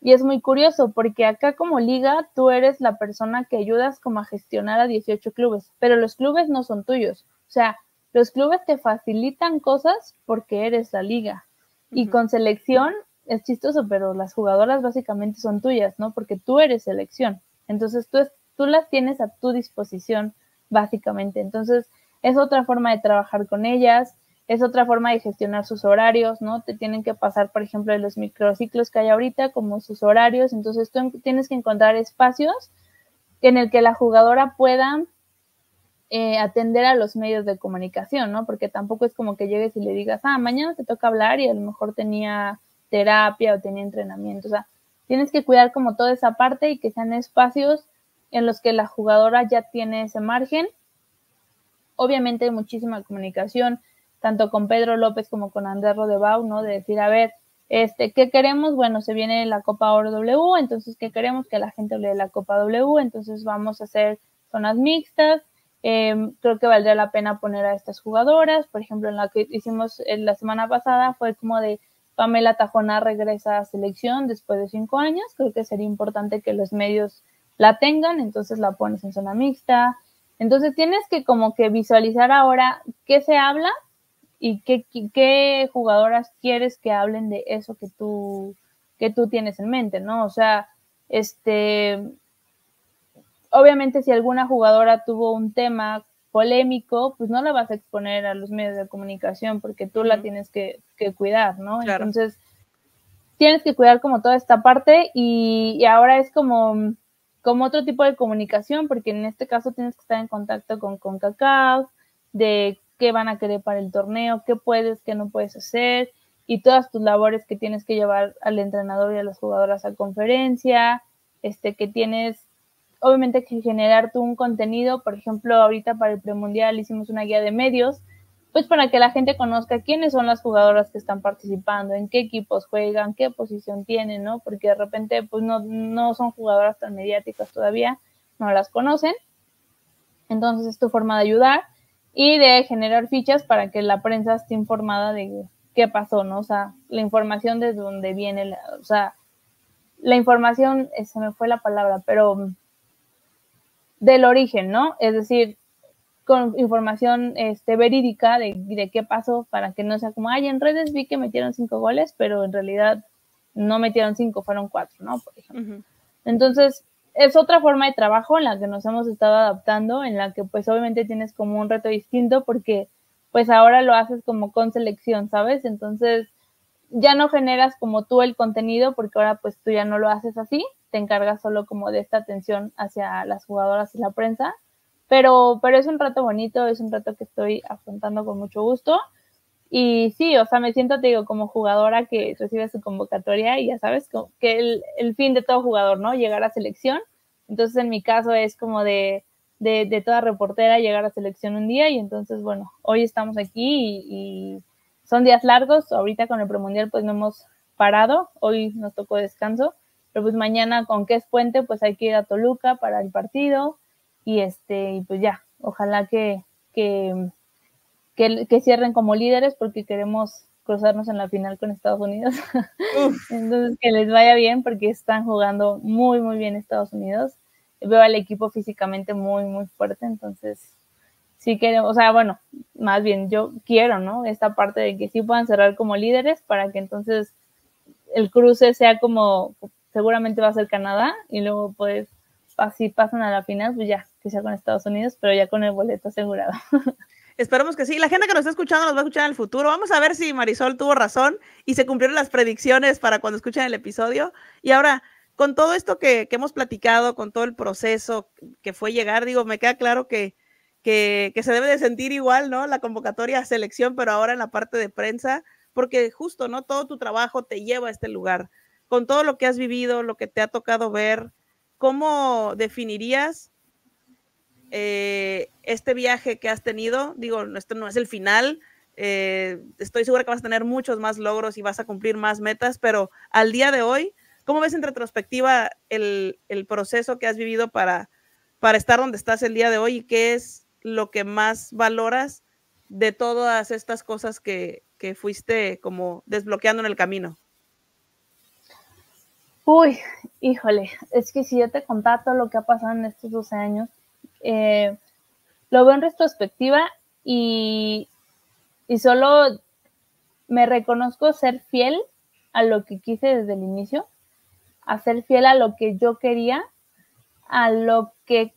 Speaker 2: Y es muy curioso porque acá como liga tú eres la persona que ayudas como a gestionar a 18 clubes, pero los clubes no son tuyos, o sea, los clubes te facilitan cosas porque eres la liga. Y con selección es chistoso, pero las jugadoras básicamente son tuyas, ¿no? Porque tú eres selección, entonces tú, tú las tienes a tu disposición básicamente, entonces es otra forma de trabajar con ellas, es otra forma de gestionar sus horarios, ¿no? Te tienen que pasar, por ejemplo, de los microciclos que hay ahorita, como sus horarios, entonces tú tienes que encontrar espacios en el que la jugadora pueda eh, atender a los medios de comunicación, ¿no? Porque tampoco es como que llegues y le digas, ah, mañana te toca hablar y a lo mejor tenía terapia o tenía entrenamiento. O sea, tienes que cuidar como toda esa parte y que sean espacios en los que la jugadora ya tiene ese margen. Obviamente muchísima comunicación, tanto con Pedro López como con Andrés Rodebau, ¿no? De decir, a ver, este, ¿qué queremos? Bueno, se viene la Copa Oro W, entonces, ¿qué queremos? Que la gente hable de la Copa W, entonces vamos a hacer zonas mixtas. Em, creo que valdría la pena poner a estas jugadoras. Por ejemplo, en la que hicimos la semana pasada fue como de Pamela Tajona regresa a selección después de cinco años. Creo que sería importante que los medios la tengan, entonces la pones en zona mixta. Entonces tienes que como que visualizar ahora qué se habla y qué, jugadoras quieres que hablen de eso que tú, que tú tienes en mente, ¿no? O sea, este, obviamente si alguna jugadora tuvo un tema polémico, pues no la vas a exponer a los medios de comunicación porque tú la tienes que, cuidar, ¿no? Entonces, tienes que cuidar como toda esta parte y, ahora es como, como otro tipo de comunicación porque en este caso tienes que estar en contacto con, con Cacao, de qué van a querer para el torneo, qué puedes, qué no puedes hacer y todas tus labores que tienes que llevar al entrenador y a las jugadoras a conferencia, este que tienes obviamente que generar tú un contenido, por ejemplo, ahorita para el premundial hicimos una guía de medios, pues para que la gente conozca quiénes son las jugadoras que están participando, en qué equipos juegan, qué posición tienen, ¿no? Porque de repente pues no, no son jugadoras tan mediáticas todavía, no las conocen. Entonces es tu forma de ayudar y de generar fichas para que la prensa esté informada de qué pasó, ¿no? O sea, la información de dónde viene, o sea, la información, eh, se me fue la palabra, pero del origen, ¿no? Es decir, con información este, verídica de, de, qué pasó para que no sea como, ay, en redes vi que metieron cinco goles, pero en realidad no metieron cinco, fueron cuatro, ¿no? Por ejemplo. Entonces, es otra forma de trabajo en la que nos hemos estado adaptando, en la que pues obviamente tienes como un reto distinto porque pues ahora lo haces como con selección, ¿sabes? Entonces, ya no generas como tú el contenido porque ahora pues tú ya no lo haces así, te encargas solo como de esta atención hacia las jugadoras y la prensa, pero, pero es un rato bonito, es un rato que estoy afrontando con mucho gusto. Y sí, o sea, me siento, digo, como jugadora que recibe su convocatoria y ya sabes que el, fin de todo jugador, ¿no? Llegar a selección. Entonces, en mi caso es como de, de, toda reportera llegar a selección un día y entonces, bueno, hoy estamos aquí y son días largos. Ahorita con el premundial pues no hemos parado, hoy nos tocó descanso, pero pues mañana con que es puente, pues hay que ir a Toluca para el partido y este, y pues ya, ojalá que, que, que, cierren como líderes porque queremos cruzarnos en la final con Estados Unidos. [laughs] Entonces, que les vaya bien porque están jugando muy, muy bien Estados Unidos. Veo al equipo físicamente muy, muy fuerte, entonces sí que, o sea, bueno, más bien yo quiero, ¿no? Esta parte de que sí puedan cerrar como líderes para que entonces el cruce sea como seguramente va a ser Canadá y luego pues así pasan a la final, pues ya, que sea con Estados Unidos, pero ya con el boleto asegurado. [laughs]
Speaker 1: Esperemos que sí. La gente que nos está escuchando nos va a escuchar en el futuro. Vamos a ver si Marisol tuvo razón y se cumplieron las predicciones para cuando escuchen el episodio. Y ahora, con todo esto que, hemos platicado, con todo el proceso que fue llegar, digo, me queda claro que, que, que, se debe de sentir igual, ¿no? La convocatoria a selección, pero ahora en la parte de prensa, porque justo, ¿no? Todo tu trabajo te lleva a este lugar con todo lo que has vivido, lo que te ha tocado ver, ¿cómo definirías eh, este viaje que has tenido? Digo, esto no es el final. Eh, estoy segura que vas a tener muchos más logros y vas a cumplir más metas, pero al día de hoy, ¿cómo ves en retrospectiva el, proceso que has vivido para, estar donde estás el día de hoy y qué es lo que más valoras de todas estas cosas que, que fuiste como desbloqueando en el camino?
Speaker 2: Uy, híjole, es que si yo te contara todo lo que ha pasado en estos 12 años, eh, lo veo en retrospectiva y, y solo me reconozco ser fiel a lo que quise desde el inicio, a ser fiel a lo que yo quería, a lo que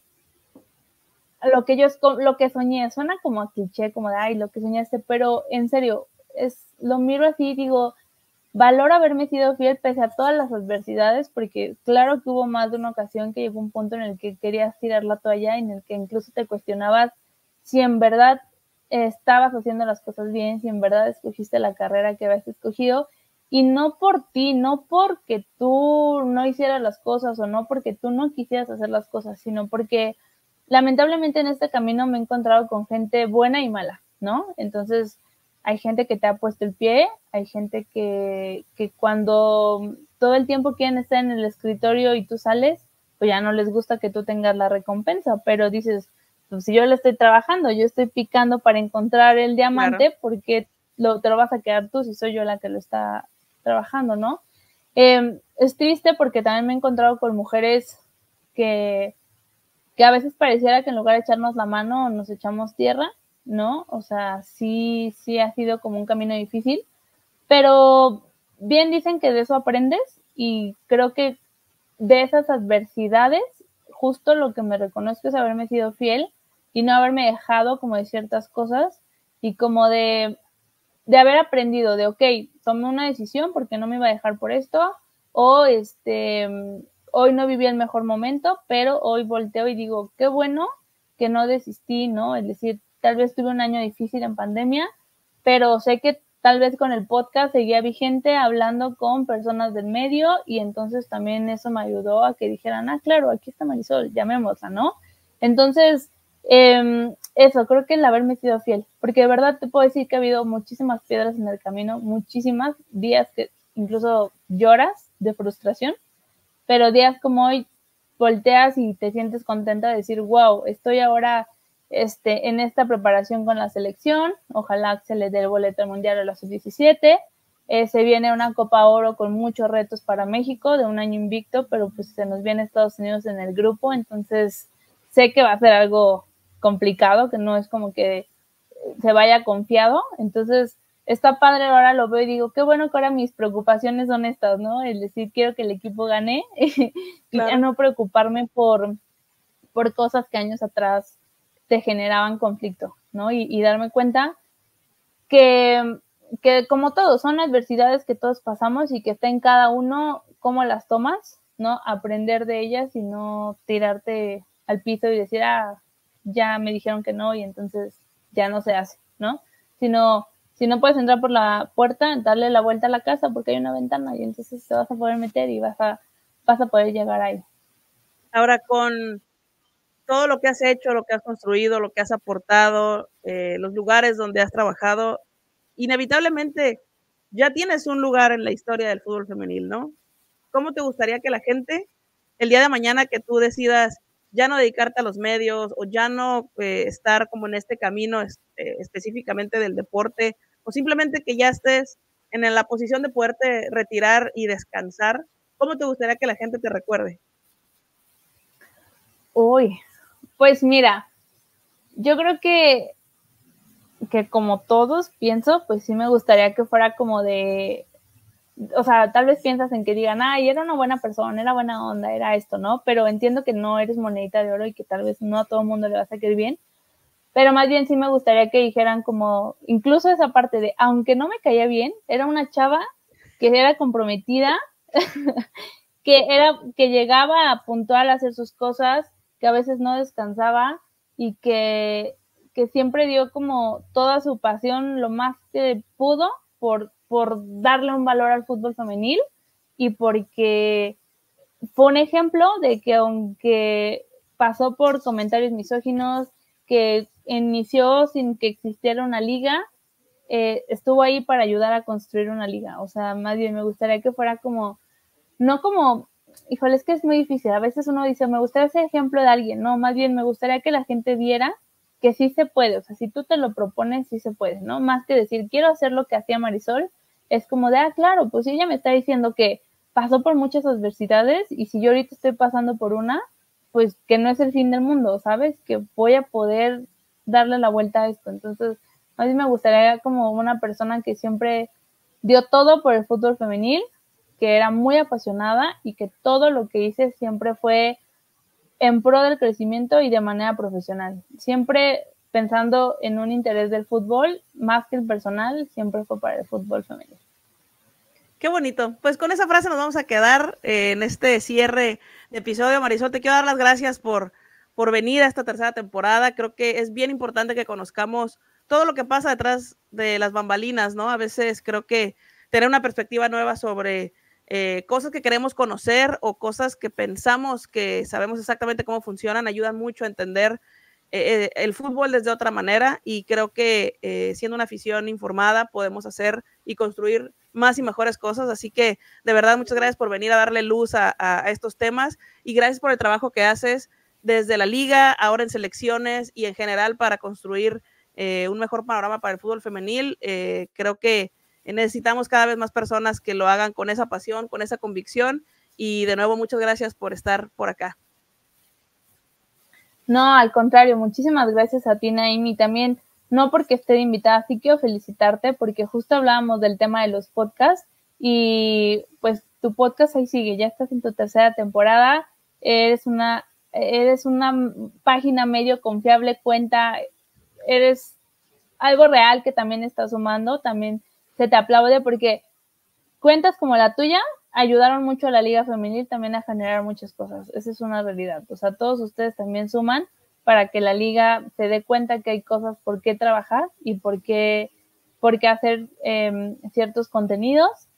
Speaker 2: a lo que yo lo que soñé, suena como a cliché, como de ay, lo que soñaste, pero en serio, es lo miro así y digo, valoro haberme sido fiel pese a todas las adversidades, porque claro que hubo más de una ocasión que llegó un punto en el que querías tirar la toalla, en el que incluso te cuestionabas si en verdad estabas haciendo las cosas bien, si en verdad escogiste la carrera que habías escogido, y no por ti, no porque tú no hicieras las cosas o no porque tú no quisieras hacer las cosas, sino porque lamentablemente en este camino me he encontrado con gente buena y mala, ¿no? Entonces, hay gente que te ha puesto el pie, hay gente que, que cuando todo el tiempo quieren estar en el escritorio y tú sales, pues ya no les gusta que tú tengas la recompensa, pero dices, pues si yo le estoy trabajando, yo estoy picando para encontrar el diamante, porque lo, te lo vas a quedar tú si soy yo la que lo está trabajando, ¿no? Em, es triste porque también me he encontrado con mujeres que, que a veces pareciera que en lugar de echarnos la mano nos echamos tierra, ¿no? O sea, sí, sí ha sido como un camino difícil, pero bien dicen que de eso aprendes y creo que de esas adversidades, justo lo que me reconozco es haberme sido fiel y no haberme dejado como de ciertas cosas y como de, de haber aprendido de, ok, tomé una decisión porque no me iba a dejar por esto, o este, hoy no viví el mejor momento, pero hoy volteo y digo, qué bueno que no desistí, ¿no? Es decir, tal vez tuve un año difícil en pandemia, pero sé que tal vez con el podcast seguía vigente hablando con personas del medio y entonces también eso me ayudó a que dijeran, ah, claro, aquí está Marisol, llamémosla, ¿no? Entonces, eh, eso, creo que el haberme sido fiel, porque de verdad te puedo decir que ha habido muchísimas piedras en el camino, muchísimas días que incluso lloras de frustración, pero días como hoy volteas y te sientes contenta de decir, wow, estoy ahora este, en esta preparación con la selección, ojalá se le dé el boleto mundial a la sub-17, eh, se viene una Copa Oro con muchos retos para México de un año invicto, pero pues se nos viene Estados Unidos en el grupo, entonces sé que va a ser algo complicado, que no es como que se vaya confiado. Entonces, está padre, ahora lo veo y digo, qué bueno que ahora mis preocupaciones son estas, ¿no? Es decir, quiero que el equipo gane [laughs] y ya no preocuparme por, por cosas que años atrás te generaban conflicto, ¿no? Y, darme cuenta que, que, como todo, son adversidades que todos pasamos y que está en cada uno cómo las tomas, ¿no? Aprender de ellas y no tirarte al piso y decir, ah, ya me dijeron que no y entonces ya no se hace, ¿no? Sino, si no puedes entrar por la puerta, darle la vuelta a la casa porque hay una ventana y entonces te vas a poder meter y vas a, vas a poder llegar ahí.
Speaker 1: Ahora, con todo lo que has hecho, lo que has construido, lo que has aportado, eh, los lugares donde has trabajado, inevitablemente ya tienes un lugar en la historia del fútbol femenil, ¿no? ¿Cómo te gustaría que la gente, el día de mañana que tú decidas ya no dedicarte a los medios o ya no eh, estar como en este camino este, específicamente del deporte o simplemente que ya estés en la posición de poderte retirar y descansar, ¿cómo te gustaría que la gente te recuerde?
Speaker 2: Uy, pues mira, yo creo que, que como todos pienso, pues sí me gustaría que fuera como de o sea, tal vez piensas en que digan, ay, era una buena persona, era buena onda, era esto, ¿no? Pero entiendo que no eres monedita de oro y que tal vez no a todo el mundo le va a salir bien. Pero más bien sí me gustaría que dijeran como, incluso esa parte de, aunque no me caía bien, era una chava que era comprometida, [laughs] que era, que llegaba a puntual a hacer sus cosas, que a veces no descansaba y que, que siempre dio como toda su pasión lo más que pudo por por darle un valor al fútbol femenil y porque fue un ejemplo de que aunque pasó por comentarios misóginos, que inició sin que existiera una liga, eh, estuvo ahí para ayudar a construir una liga. O sea, más bien me gustaría que fuera como, no como, híjole, es que es muy difícil. A veces uno dice, me gustaría ser ejemplo de alguien. No, más bien me gustaría que la gente viera que sí se puede, o sea, si tú te lo propones, sí se puede, ¿no? Más que decir, quiero hacer lo que hacía Marisol, es como de, ah, claro, pues ella me está diciendo que pasó por muchas adversidades y si yo ahorita estoy pasando por una, pues que no es el fin del mundo, ¿sabes? Que voy a poder darle la vuelta a esto. Entonces, a mí me gustaría como una persona que siempre dio todo por el fútbol femenil, que era muy apasionada y que todo lo que hice siempre fue en pro del crecimiento y de manera profesional. Siempre pensando en un interés del fútbol, más que el personal, siempre fue para el fútbol femenino.
Speaker 1: Qué bonito. Pues con esa frase nos vamos a quedar eh, en este cierre de episodio. Marisol, te quiero dar las gracias por, por venir a esta tercera temporada. Creo que es bien importante que conozcamos todo lo que pasa detrás de las bambalinas, ¿no? A veces creo que tener una perspectiva nueva sobre eh, cosas que queremos conocer o cosas que pensamos que sabemos exactamente cómo funcionan ayudan mucho a entender eh, el fútbol desde otra manera y creo que siendo una afición informada podemos hacer y construir más y mejores cosas. Así que de verdad, muchas gracias por venir a darle luz a, estos temas y gracias por el trabajo que haces desde la liga, ahora en selecciones y en general para construir eh, un mejor panorama para el fútbol femenil. Eh, creo que necesitamos cada vez más personas que lo hagan con esa pasión, con esa convicción. Y de nuevo, muchas gracias por estar por acá.
Speaker 2: No, al contrario, muchísimas gracias a ti, Naimi. También no porque esté invitada, sí quiero felicitarte porque justo hablábamos del tema de los podcasts y pues tu podcast ahí sigue, ya estás en tu tercera temporada, eres una, eres una página medio confiable, cuenta, eres algo real que también estás sumando, también se te aplaude porque cuentas como la tuya ayudaron mucho a la liga femenil también a generar muchas cosas, esa es una realidad, o sea, todos ustedes también suman para que la liga se dé cuenta que hay cosas por qué trabajar y por qué, por qué hacer em, ciertos contenidos.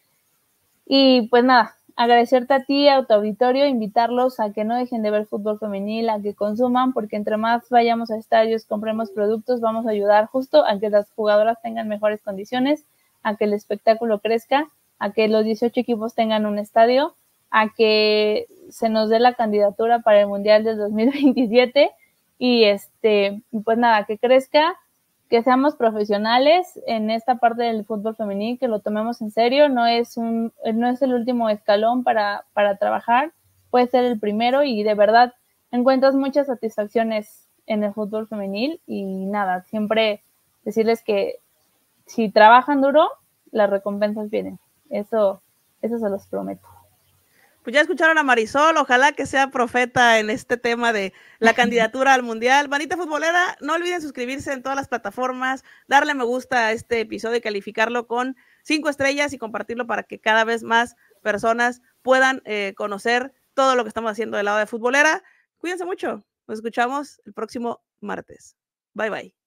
Speaker 2: Y pues nada, agradecerte a ti, a tu auditorio, invitarlos a que no dejen de ver fútbol femenil, a que consuman, porque entre más vayamos a estadios, compremos productos, vamos a ayudar justo a que las jugadoras tengan mejores condiciones, a que el espectáculo crezca, a que los 18 equipos tengan un estadio, a que se nos dé la candidatura para el Mundial del 2027 y este, pues nada, que crezca, que seamos profesionales en esta parte del fútbol femenil, que lo tomemos en serio, no es un, no es el último escalón para, para trabajar, puede ser el primero y de verdad encuentras muchas satisfacciones en el fútbol femenil y nada, siempre decirles que si trabajan duro, las recompensas vienen. Eso, eso se los prometo.
Speaker 1: Pues ya escucharon a Marisol, ojalá que sea profeta en este tema de la candidatura al Mundial. Vanita Futbolera, no olviden suscribirse en todas las plataformas, darle me gusta a este episodio y calificarlo con cinco estrellas y compartirlo para que cada vez más personas puedan eh, conocer todo lo que estamos haciendo del lado de Futbolera. Cuídense mucho, nos escuchamos el próximo martes. Bye bye.